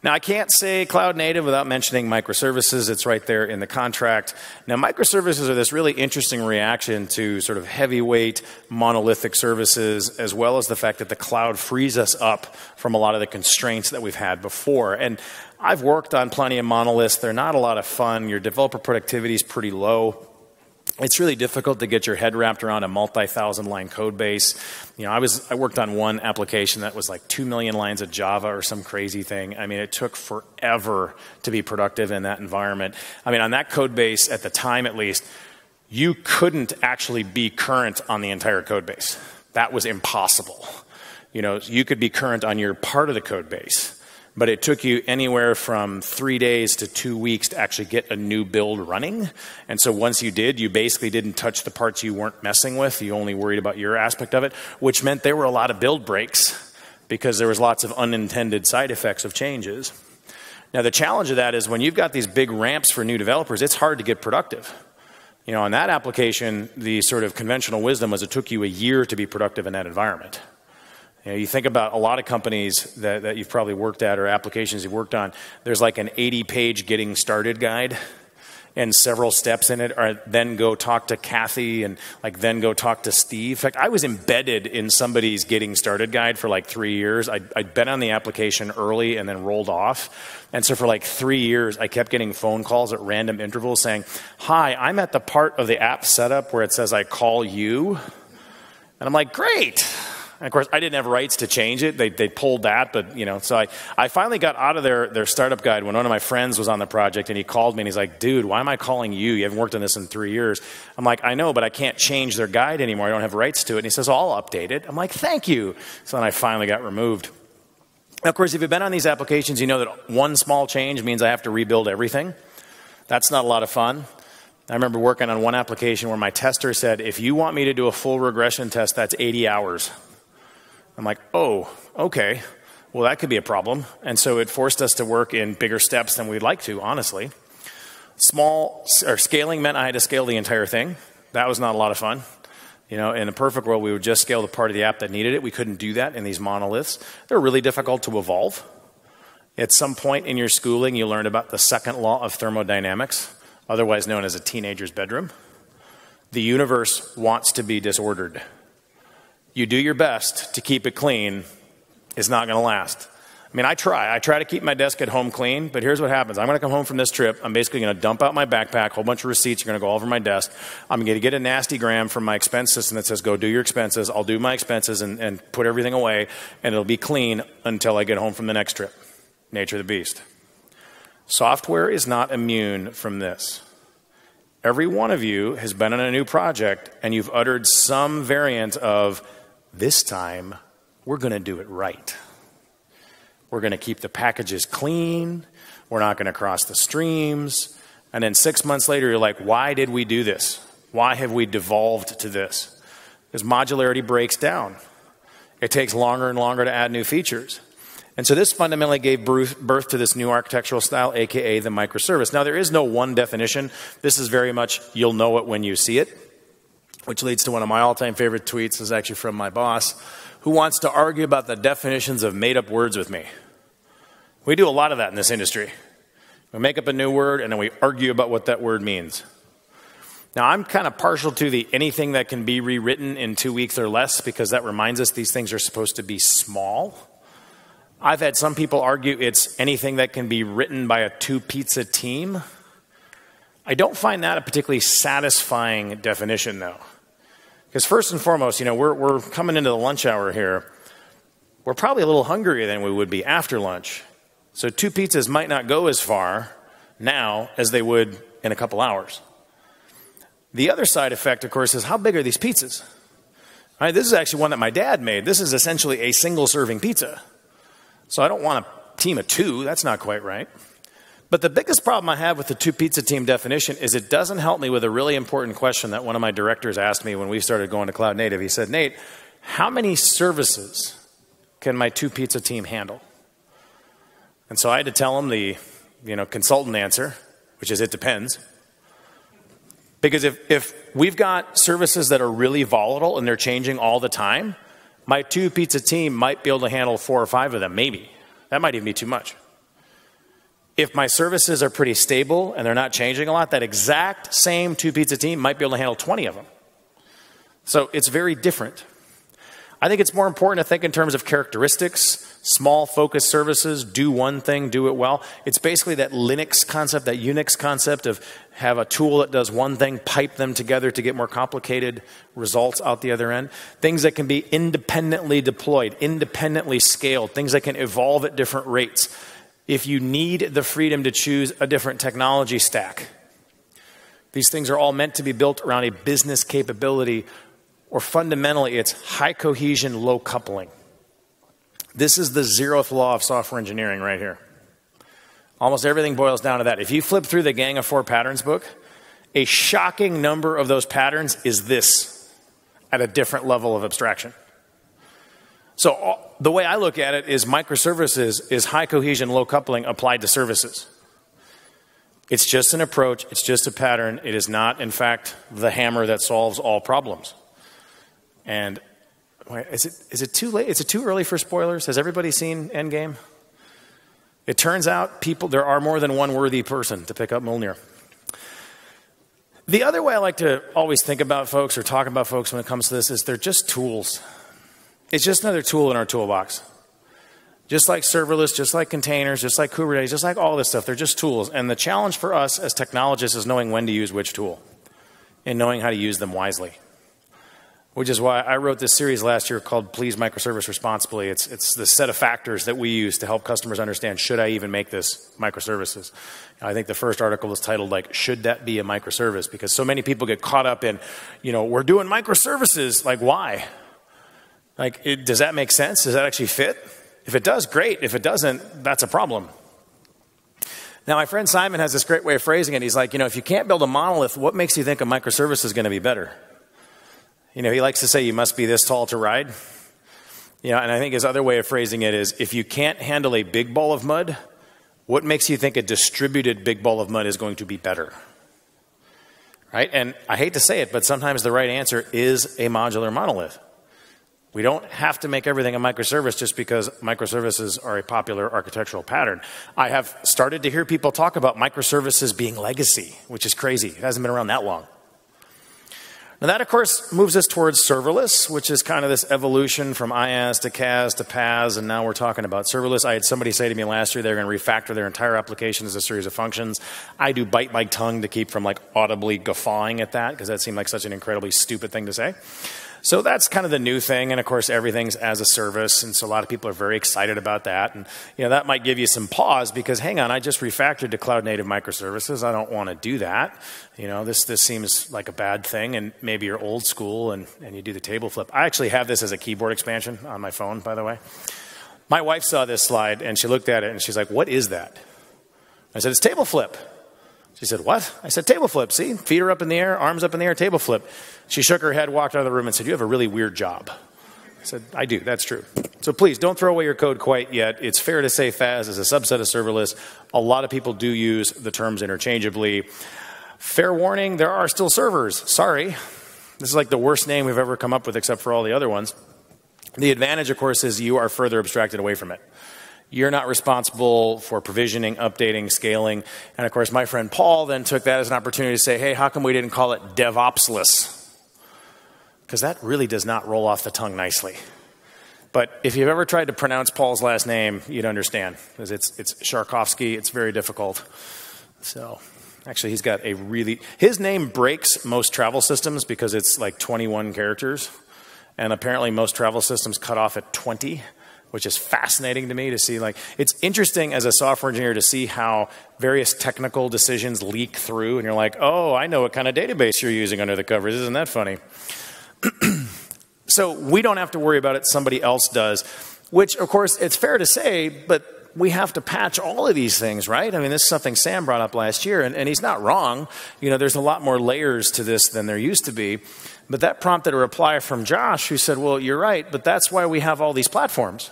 Now, I can't say cloud native without mentioning microservices. It's right there in the contract. Now, microservices are this really interesting reaction to sort of heavyweight monolithic services, as well as the fact that the cloud frees us up from a lot of the constraints that we've had before. And I've worked on plenty of monoliths. They're not a lot of fun. Your developer productivity is pretty low it's really difficult to get your head wrapped around a multi-thousand line code base. You know, I was I worked on one application that was like two million lines of Java or some crazy thing. I mean, it took forever to be productive in that environment. I mean, on that code base at the time, at least, you couldn't actually be current on the entire code base. That was impossible. You know, you could be current on your part of the code base but it took you anywhere from three days to two weeks to actually get a new build running. And so once you did, you basically didn't touch the parts you weren't messing with. You only worried about your aspect of it, which meant there were a lot of build breaks because there was lots of unintended side effects of changes. Now, the challenge of that is when you've got these big ramps for new developers, it's hard to get productive. You know, on that application, the sort of conventional wisdom was it took you a year to be productive in that environment. You, know, you think about a lot of companies that, that you've probably worked at or applications you've worked on, there's like an 80 page getting started guide and several steps in it or then go talk to Kathy and like then go talk to Steve. In fact, I was embedded in somebody's getting started guide for like three years. I'd, I'd been on the application early and then rolled off. And so for like three years, I kept getting phone calls at random intervals saying, Hi, I'm at the part of the app setup where it says I call you. And I'm like, Great. And of course, I didn't have rights to change it. They, they pulled that, but you know, so I, I finally got out of their, their startup guide when one of my friends was on the project and he called me and he's like, dude, why am I calling you? You haven't worked on this in three years. I'm like, I know, but I can't change their guide anymore. I don't have rights to it. And he says, I'll update it. I'm like, thank you. So then I finally got removed. Now, of course, if you've been on these applications, you know that one small change means I have to rebuild everything. That's not a lot of fun. I remember working on one application where my tester said, if you want me to do a full regression test, that's 80 hours. I'm like, oh, okay. Well, that could be a problem. And so it forced us to work in bigger steps than we'd like to, honestly. Small or scaling meant I had to scale the entire thing. That was not a lot of fun. You know, in a perfect world, we would just scale the part of the app that needed it. We couldn't do that in these monoliths. They're really difficult to evolve. At some point in your schooling, you learned about the second law of thermodynamics, otherwise known as a teenager's bedroom. The universe wants to be disordered you do your best to keep it clean, it's not going to last. I mean, I try. I try to keep my desk at home clean, but here's what happens. I'm going to come home from this trip. I'm basically going to dump out my backpack, a whole bunch of receipts are going to go all over my desk. I'm going to get a nasty gram from my expense system that says, go do your expenses. I'll do my expenses and, and put everything away, and it'll be clean until I get home from the next trip. Nature of the beast. Software is not immune from this. Every one of you has been on a new project, and you've uttered some variant of, this time, we're going to do it right. We're going to keep the packages clean. We're not going to cross the streams. And then six months later, you're like, why did we do this? Why have we devolved to this? Because modularity breaks down. It takes longer and longer to add new features. And so this fundamentally gave birth to this new architectural style, aka the microservice. Now, there is no one definition. This is very much, you'll know it when you see it which leads to one of my all time favorite tweets, is actually from my boss, who wants to argue about the definitions of made up words with me. We do a lot of that in this industry. We make up a new word and then we argue about what that word means. Now, I'm kind of partial to the anything that can be rewritten in two weeks or less because that reminds us these things are supposed to be small. I've had some people argue it's anything that can be written by a two pizza team. I don't find that a particularly satisfying definition, though. Because first and foremost, you know, we're, we're coming into the lunch hour here. We're probably a little hungrier than we would be after lunch. So two pizzas might not go as far now as they would in a couple hours. The other side effect, of course, is how big are these pizzas? Right, this is actually one that my dad made. This is essentially a single serving pizza. So I don't want a team of two. That's not quite right. But the biggest problem I have with the two pizza team definition is it doesn't help me with a really important question that one of my directors asked me when we started going to cloud native. He said, Nate, how many services can my two pizza team handle? And so I had to tell him the you know, consultant answer, which is it depends. Because if, if we've got services that are really volatile and they're changing all the time, my two pizza team might be able to handle four or five of them, maybe. That might even be too much. If my services are pretty stable and they're not changing a lot, that exact same two pizza team might be able to handle 20 of them. So it's very different. I think it's more important to think in terms of characteristics, small focused services, do one thing, do it well. It's basically that Linux concept, that Unix concept of have a tool that does one thing, pipe them together to get more complicated results out the other end. Things that can be independently deployed, independently scaled, things that can evolve at different rates. If you need the freedom to choose a different technology stack, these things are all meant to be built around a business capability or fundamentally, it's high cohesion, low coupling. This is the zeroth law of software engineering right here. Almost everything boils down to that. If you flip through the Gang of Four Patterns book, a shocking number of those patterns is this at a different level of abstraction. So, uh, the way I look at it is microservices is high cohesion, low coupling applied to services. It's just an approach, it's just a pattern. It is not, in fact, the hammer that solves all problems. And is it, is it too late? Is it too early for spoilers? Has everybody seen Endgame? It turns out people there are more than one worthy person to pick up Mjolnir. The other way I like to always think about folks or talk about folks when it comes to this is they're just tools. It's just another tool in our toolbox. Just like serverless, just like containers, just like Kubernetes, just like all this stuff, they're just tools. And the challenge for us as technologists is knowing when to use which tool and knowing how to use them wisely which is why I wrote this series last year called Please Microservice Responsibly. It's, it's the set of factors that we use to help customers understand should I even make this microservices. I think the first article was titled like should that be a microservice because so many people get caught up in, you know, we're doing microservices. Like why? Like it, does that make sense? Does that actually fit? If it does, great. If it doesn't, that's a problem. Now, my friend Simon has this great way of phrasing it. He's like, you know, if you can't build a monolith, what makes you think a microservice is going to be better? You know, he likes to say you must be this tall to ride. You know, and I think his other way of phrasing it is if you can't handle a big ball of mud, what makes you think a distributed big ball of mud is going to be better? Right? And I hate to say it, but sometimes the right answer is a modular monolith. We don't have to make everything a microservice just because microservices are a popular architectural pattern. I have started to hear people talk about microservices being legacy, which is crazy. It hasn't been around that long. Now, that, of course, moves us towards serverless, which is kind of this evolution from IaaS to CaaS to PaaS, and now we're talking about serverless. I had somebody say to me last year they're going to refactor their entire application as a series of functions. I do bite my tongue to keep from like audibly guffawing at that because that seemed like such an incredibly stupid thing to say. So that's kind of the new thing, and of course, everything's as a service, and so a lot of people are very excited about that. And you know that might give you some pause because, hang on, I just refactored to cloud native microservices. I don't want to do that. You know, this this seems like a bad thing, and maybe you're old school and, and you do the table flip. I actually have this as a keyboard expansion on my phone, by the way. My wife saw this slide and she looked at it and she's like, "What is that?" I said, "It's table flip." She said, What? I said, Table flip. See? Feet are up in the air, arms up in the air, table flip. She shook her head, walked out of the room, and said, You have a really weird job. I said, I do. That's true. So please don't throw away your code quite yet. It's fair to say FaaS is a subset of serverless. A lot of people do use the terms interchangeably. Fair warning, there are still servers. Sorry. This is like the worst name we've ever come up with, except for all the other ones. The advantage, of course, is you are further abstracted away from it. You're not responsible for provisioning, updating, scaling. And of course, my friend Paul then took that as an opportunity to say, hey, how come we didn't call it DevOpsless? Because that really does not roll off the tongue nicely. But if you've ever tried to pronounce Paul's last name, you'd understand. Because it's, it's Czarkowski, it's very difficult. So, actually, he's got a really. His name breaks most travel systems because it's like 21 characters. And apparently, most travel systems cut off at 20 which is fascinating to me to see like it's interesting as a software engineer to see how various technical decisions leak through and you're like oh i know what kind of database you're using under the covers isn't that funny so we don't have to worry about it somebody else does which of course it's fair to say but we have to patch all of these things, right? I mean, this is something Sam brought up last year, and, and he's not wrong. You know, there's a lot more layers to this than there used to be. But that prompted a reply from Josh who said, Well, you're right, but that's why we have all these platforms.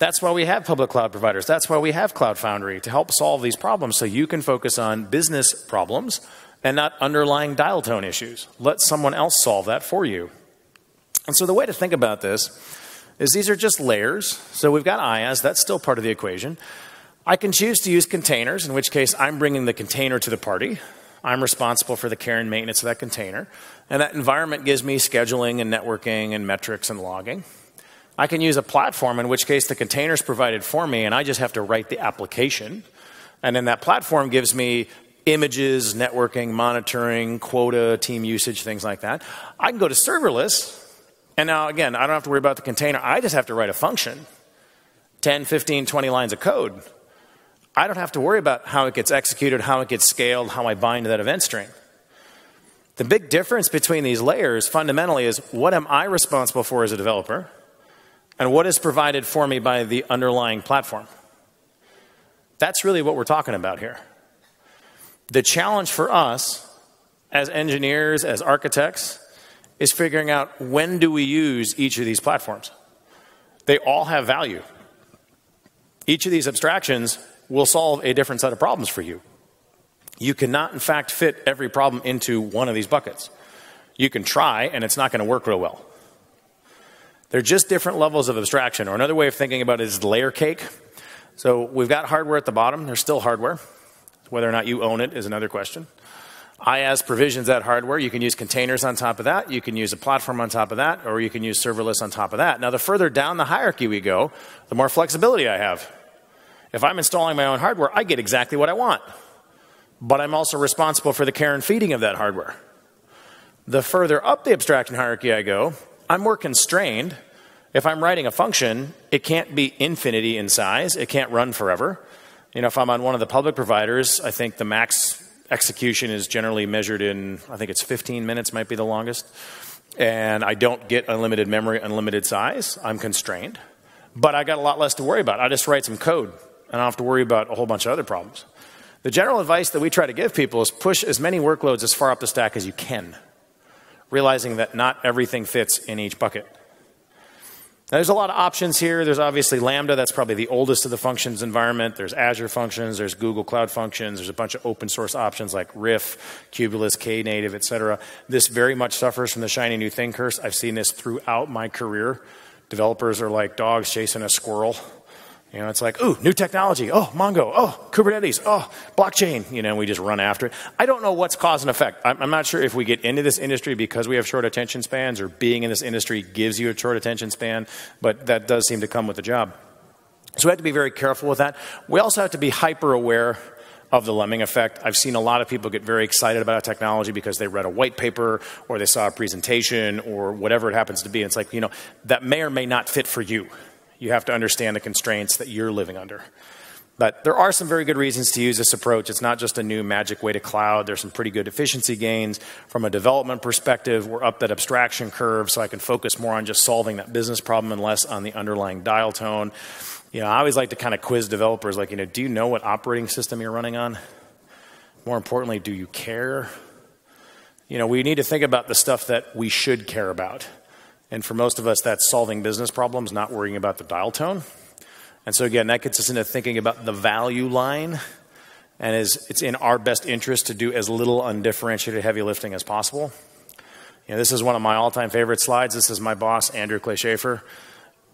That's why we have public cloud providers. That's why we have Cloud Foundry to help solve these problems so you can focus on business problems and not underlying dial tone issues. Let someone else solve that for you. And so the way to think about this is these are just layers. So we've got IaaS, that's still part of the equation. I can choose to use containers, in which case I'm bringing the container to the party. I'm responsible for the care and maintenance of that container. And that environment gives me scheduling and networking and metrics and logging. I can use a platform, in which case the container is provided for me, and I just have to write the application. And then that platform gives me images, networking, monitoring, quota, team usage, things like that. I can go to serverless, and now again, I don't have to worry about the container. I just have to write a function 10, 15, 20 lines of code. I don't have to worry about how it gets executed, how it gets scaled, how I bind to that event string. The big difference between these layers fundamentally is what am I responsible for as a developer? And what is provided for me by the underlying platform. That's really what we're talking about here. The challenge for us as engineers, as architects, is figuring out when do we use each of these platforms. They all have value. Each of these abstractions will solve a different set of problems for you. You cannot, in fact, fit every problem into one of these buckets. You can try, and it's not going to work real well. They're just different levels of abstraction. Or another way of thinking about it is layer cake. So we've got hardware at the bottom. There's still hardware. Whether or not you own it is another question. IaaS provisions that hardware. You can use containers on top of that. You can use a platform on top of that, or you can use serverless on top of that. Now, the further down the hierarchy we go, the more flexibility I have. If I'm installing my own hardware, I get exactly what I want. But I'm also responsible for the care and feeding of that hardware. The further up the abstraction hierarchy I go, I'm more constrained. If I'm writing a function, it can't be infinity in size. It can't run forever. You know, if I'm on one of the public providers, I think the max execution is generally measured in, I think it's 15 minutes might be the longest. And I don't get unlimited memory, unlimited size. I'm constrained. But I got a lot less to worry about. I just write some code and I don't have to worry about a whole bunch of other problems. The general advice that we try to give people is push as many workloads as far up the stack as you can realizing that not everything fits in each bucket. Now, there's a lot of options here. There's obviously Lambda, that's probably the oldest of the functions environment. There's Azure functions, there's Google Cloud functions, there's a bunch of open source options like Riff, Kubeless, Knative, etc. This very much suffers from the shiny new thing curse. I've seen this throughout my career. Developers are like dogs chasing a squirrel. You know, it's like, ooh, new technology. Oh, Mongo. Oh, Kubernetes. Oh, blockchain. You know, we just run after it. I don't know what's cause and effect. I'm, I'm, not sure if we get into this industry because we have short attention spans or being in this industry gives you a short attention span, but that does seem to come with the job. So we have to be very careful with that. We also have to be hyper aware of the lemming effect. I've seen a lot of people get very excited about a technology because they read a white paper or they saw a presentation or whatever it happens to be. And It's like, you know, that may or may not fit for you you have to understand the constraints that you're living under. But there are some very good reasons to use this approach. It's not just a new magic way to cloud. There's some pretty good efficiency gains. From a development perspective, we're up that abstraction curve so I can focus more on just solving that business problem and less on the underlying dial tone. You know, I always like to kind of quiz developers like, you know, do you know what operating system you're running on? More importantly, do you care? You know, we need to think about the stuff that we should care about. And for most of us, that's solving business problems, not worrying about the dial tone. And so, again, that gets us into thinking about the value line. And is, it's in our best interest to do as little undifferentiated heavy lifting as possible. You know, this is one of my all time favorite slides. This is my boss, Andrew Clay Shafer.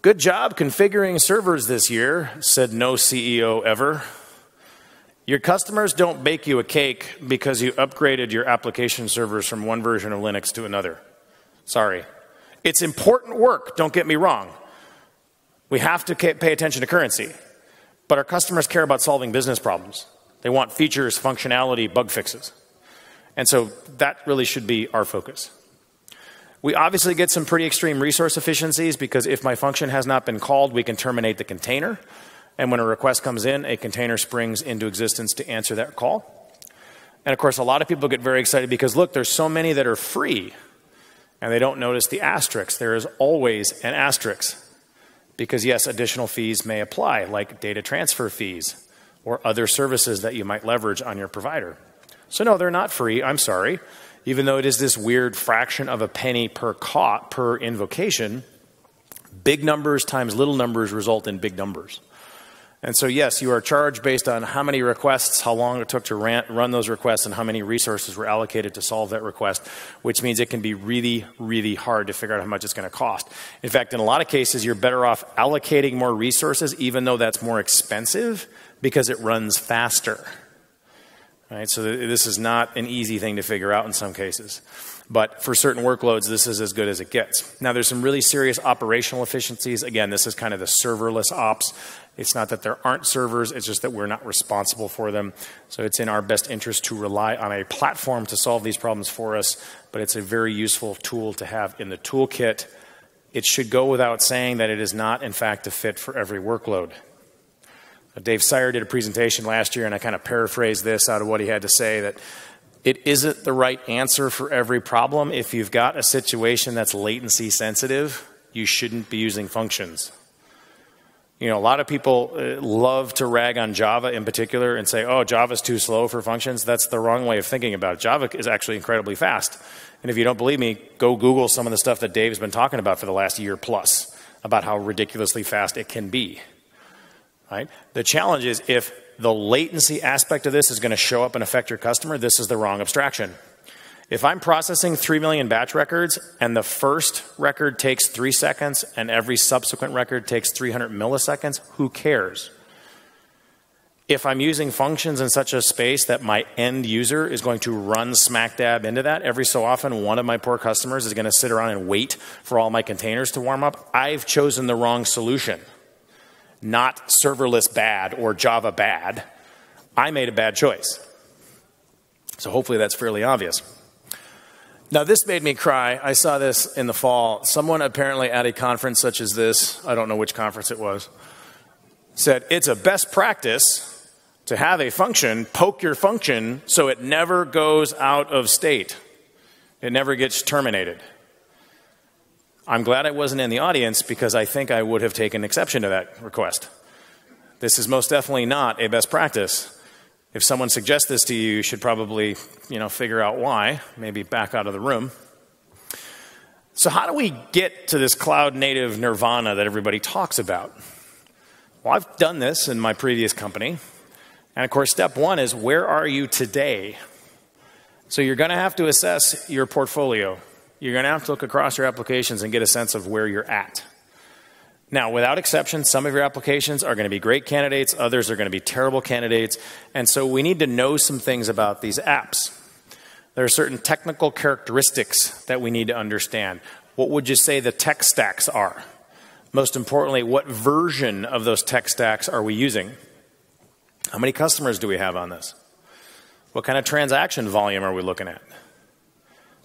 Good job configuring servers this year, said no CEO ever. Your customers don't bake you a cake because you upgraded your application servers from one version of Linux to another. Sorry. It's important work, don't get me wrong. We have to pay attention to currency. But our customers care about solving business problems. They want features, functionality, bug fixes. And so that really should be our focus. We obviously get some pretty extreme resource efficiencies because if my function has not been called, we can terminate the container. And when a request comes in, a container springs into existence to answer that call. And of course, a lot of people get very excited because look, there's so many that are free and they don't notice the asterisk. There is always an asterisk. Because, yes, additional fees may apply, like data transfer fees or other services that you might leverage on your provider. So, no, they're not free. I'm sorry. Even though it is this weird fraction of a penny per, caught, per invocation, big numbers times little numbers result in big numbers. And so, yes, you are charged based on how many requests, how long it took to run those requests, and how many resources were allocated to solve that request, which means it can be really, really hard to figure out how much it's going to cost. In fact, in a lot of cases, you're better off allocating more resources, even though that's more expensive, because it runs faster. Right? So, this is not an easy thing to figure out in some cases. But for certain workloads, this is as good as it gets. Now, there's some really serious operational efficiencies. Again, this is kind of the serverless ops. It's not that there aren't servers, it's just that we're not responsible for them. So it's in our best interest to rely on a platform to solve these problems for us, but it's a very useful tool to have in the toolkit. It should go without saying that it is not, in fact, a fit for every workload. Uh, Dave Syer did a presentation last year, and I kind of paraphrased this out of what he had to say that it isn't the right answer for every problem. If you've got a situation that's latency sensitive, you shouldn't be using functions. You know, a lot of people uh, love to rag on Java in particular and say, oh, Java's too slow for functions. That's the wrong way of thinking about it. Java is actually incredibly fast. And if you don't believe me, go Google some of the stuff that Dave's been talking about for the last year plus about how ridiculously fast it can be. Right? The challenge is if the latency aspect of this is going to show up and affect your customer, this is the wrong abstraction. If I'm processing 3 million batch records and the first record takes three seconds and every subsequent record takes 300 milliseconds, who cares? If I'm using functions in such a space that my end user is going to run smack dab into that, every so often one of my poor customers is going to sit around and wait for all my containers to warm up, I've chosen the wrong solution. Not serverless bad or Java bad. I made a bad choice. So hopefully that's fairly obvious. Now, this made me cry. I saw this in the fall. Someone apparently at a conference such as this, I don't know which conference it was, said it's a best practice to have a function poke your function so it never goes out of state, it never gets terminated. I'm glad I wasn't in the audience because I think I would have taken exception to that request. This is most definitely not a best practice. If someone suggests this to you, you should probably, you know, figure out why, maybe back out of the room. So how do we get to this cloud native nirvana that everybody talks about? Well, I've done this in my previous company. And of course, step 1 is where are you today? So you're going to have to assess your portfolio. You're going to have to look across your applications and get a sense of where you're at. Now, without exception, some of your applications are going to be great candidates, others are going to be terrible candidates, and so we need to know some things about these apps. There are certain technical characteristics that we need to understand. What would you say the tech stacks are? Most importantly, what version of those tech stacks are we using? How many customers do we have on this? What kind of transaction volume are we looking at?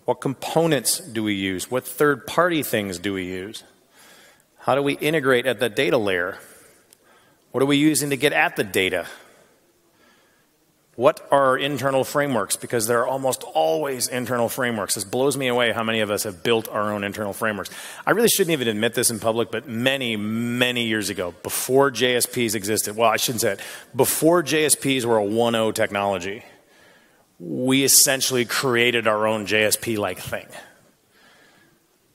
What components do we use? What third party things do we use? How do we integrate at the data layer? What are we using to get at the data? What are our internal frameworks? Because there are almost always internal frameworks. This blows me away how many of us have built our own internal frameworks. I really shouldn't even admit this in public, but many, many years ago, before JSPs existed, well, I shouldn't say it, before JSPs were a 1.0 technology, we essentially created our own JSP like thing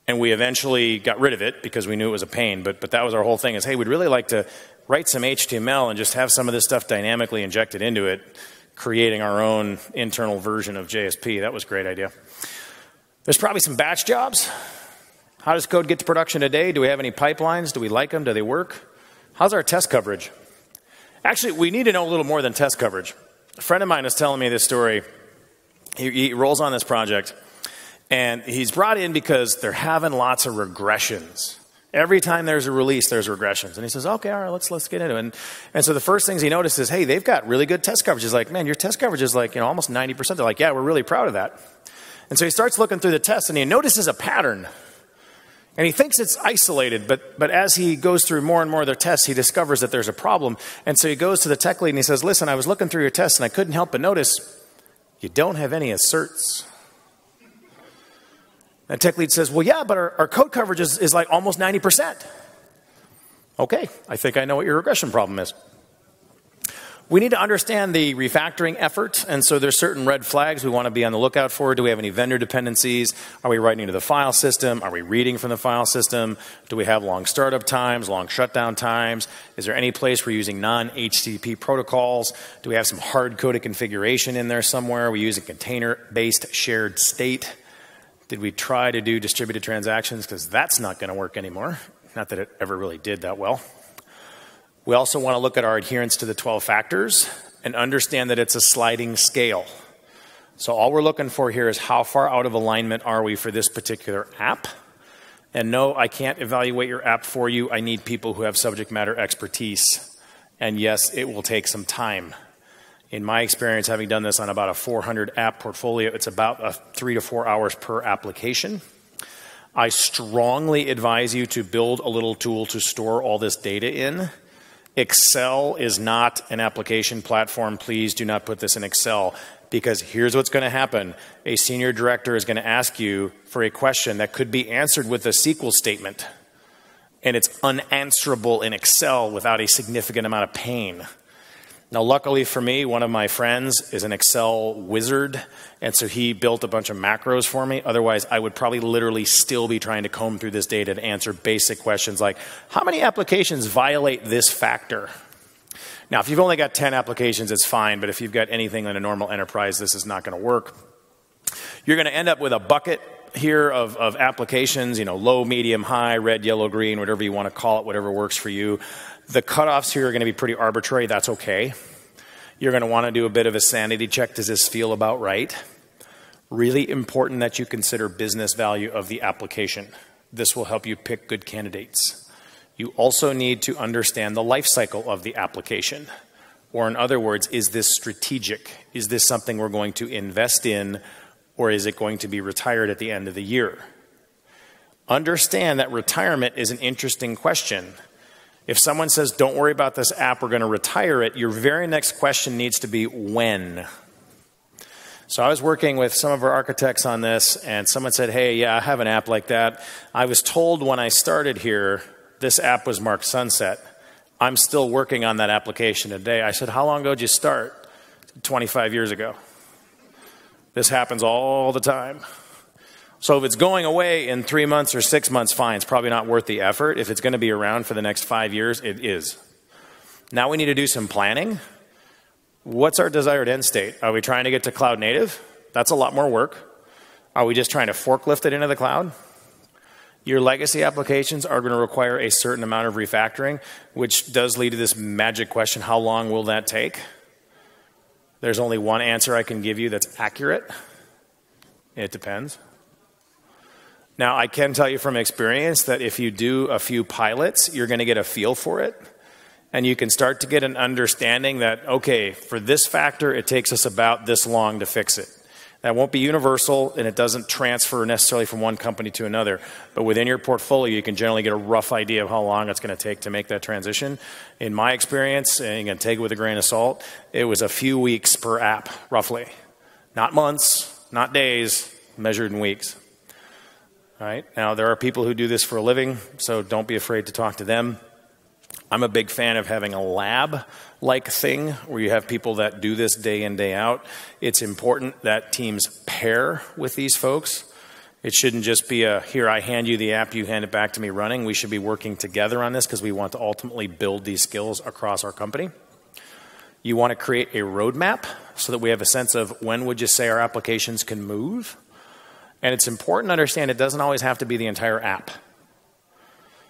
and we eventually got rid of it because we knew it was a pain. But, but that was our whole thing is, hey, we'd really like to write some HTML and just have some of this stuff dynamically injected into it, creating our own internal version of JSP. That was a great idea. There's probably some batch jobs. How does code get to production today? Do we have any pipelines? Do we like them? Do they work? How's our test coverage? Actually, we need to know a little more than test coverage. A friend of mine was telling me this story. He, he rolls on this project and he's brought in because they're having lots of regressions. Every time there's a release, there's regressions. And he says, okay, all right, let's, let's get into it. And, and so the first things he notices, hey, they've got really good test coverage. He's like, man, your test coverage is like, you know, almost 90%. They're like, yeah, we're really proud of that. And so he starts looking through the tests and he notices a pattern. And he thinks it's isolated, but, but as he goes through more and more of their tests, he discovers that there's a problem. And so he goes to the tech lead and he says, listen, I was looking through your tests and I couldn't help but notice you don't have any asserts. And tech lead says, well, yeah, but our, our code coverage is, is like almost 90%. Okay, I think I know what your regression problem is. We need to understand the refactoring effort, and so there's certain red flags we want to be on the lookout for. Do we have any vendor dependencies? Are we writing to the file system? Are we reading from the file system? Do we have long startup times, long shutdown times? Is there any place we're using non-HTTP protocols? Do we have some hard-coded configuration in there somewhere? We use a container-based shared state? Did we try to do distributed transactions? Because that's not going to work anymore. Not that it ever really did that well. We also want to look at our adherence to the 12 factors and understand that it's a sliding scale. So all we're looking for here is how far out of alignment are we for this particular app? And no, I can't evaluate your app for you. I need people who have subject matter expertise. And yes, it will take some time. In my experience, having done this on about a 400 app portfolio, it's about a three to four hours per application. I strongly advise you to build a little tool to store all this data in Excel is not an application platform. Please do not put this in Excel because here's what's going to happen. A senior director is going to ask you for a question that could be answered with a SQL statement, and it's unanswerable in Excel without a significant amount of pain. Now, luckily for me, one of my friends is an Excel wizard, and so he built a bunch of macros for me. Otherwise, I would probably literally still be trying to comb through this data to answer basic questions like how many applications violate this factor? Now, if you've only got 10 applications, it's fine, but if you've got anything in a normal enterprise, this is not going to work. You're going to end up with a bucket here of, of applications, you know, low, medium, high, red, yellow, green, whatever you want to call it, whatever works for you. The cutoffs here are going to be pretty arbitrary. That's okay. You're going to want to do a bit of a sanity check. Does this feel about right? Really important that you consider business value of the application. This will help you pick good candidates. You also need to understand the life cycle of the application. Or, in other words, is this strategic? Is this something we're going to invest in, or is it going to be retired at the end of the year? Understand that retirement is an interesting question if someone says, don't worry about this app, we're going to retire it, your very next question needs to be when. So I was working with some of our architects on this, and someone said, hey, yeah, I have an app like that. I was told when I started here, this app was marked sunset. I'm still working on that application today. I said, how long ago did you start? 25 years ago. This happens all the time. So if it's going away in three months or six months, fine. It's probably not worth the effort. If it's going to be around for the next five years, it is. Now we need to do some planning. What's our desired end state? Are we trying to get to cloud native? That's a lot more work. Are we just trying to forklift it into the cloud? Your legacy applications are going to require a certain amount of refactoring, which does lead to this magic question how long will that take? There's only one answer I can give you that's accurate. It depends. Now, I can tell you from experience that if you do a few pilots, you're going to get a feel for it. And you can start to get an understanding that, okay, for this factor, it takes us about this long to fix it. That won't be universal and it doesn't transfer necessarily from one company to another. But within your portfolio, you can generally get a rough idea of how long it's going to take to make that transition. In my experience, and you can take it with a grain of salt, it was a few weeks per app, roughly. Not months, not days, measured in weeks. Right Now, there are people who do this for a living, so don't be afraid to talk to them. I'm a big fan of having a lab like thing where you have people that do this day in, day out. It's important that teams pair with these folks. It shouldn't just be a here, I hand you the app, you hand it back to me running. We should be working together on this because we want to ultimately build these skills across our company. You want to create a roadmap so that we have a sense of when would you say our applications can move? And it's important to understand it doesn't always have to be the entire app.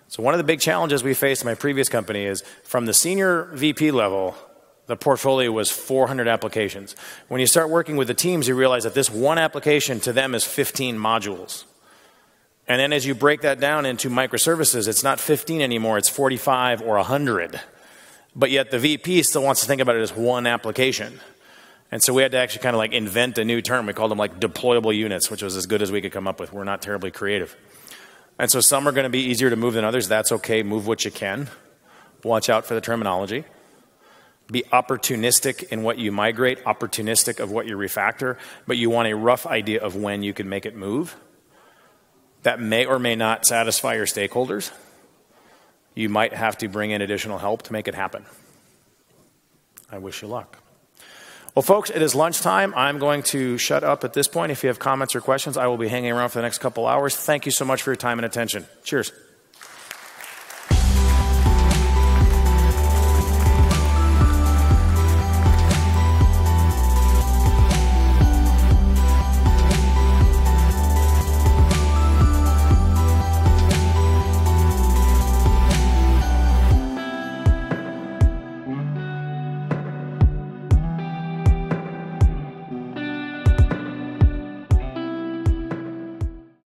So, one of the big challenges we faced in my previous company is from the senior VP level, the portfolio was 400 applications. When you start working with the teams, you realize that this one application to them is 15 modules. And then as you break that down into microservices, it's not 15 anymore, it's 45 or 100. But yet the VP still wants to think about it as one application. And so we had to actually kind of like invent a new term. We called them like deployable units, which was as good as we could come up with. We're not terribly creative. And so some are going to be easier to move than others. That's okay. Move what you can. Watch out for the terminology. Be opportunistic in what you migrate, opportunistic of what you refactor, but you want a rough idea of when you can make it move. That may or may not satisfy your stakeholders. you might have to bring in additional help to make it happen. I wish you luck. Well, folks, it is lunchtime. I'm going to shut up at this point. If you have comments or questions, I will be hanging around for the next couple hours. Thank you so much for your time and attention. Cheers.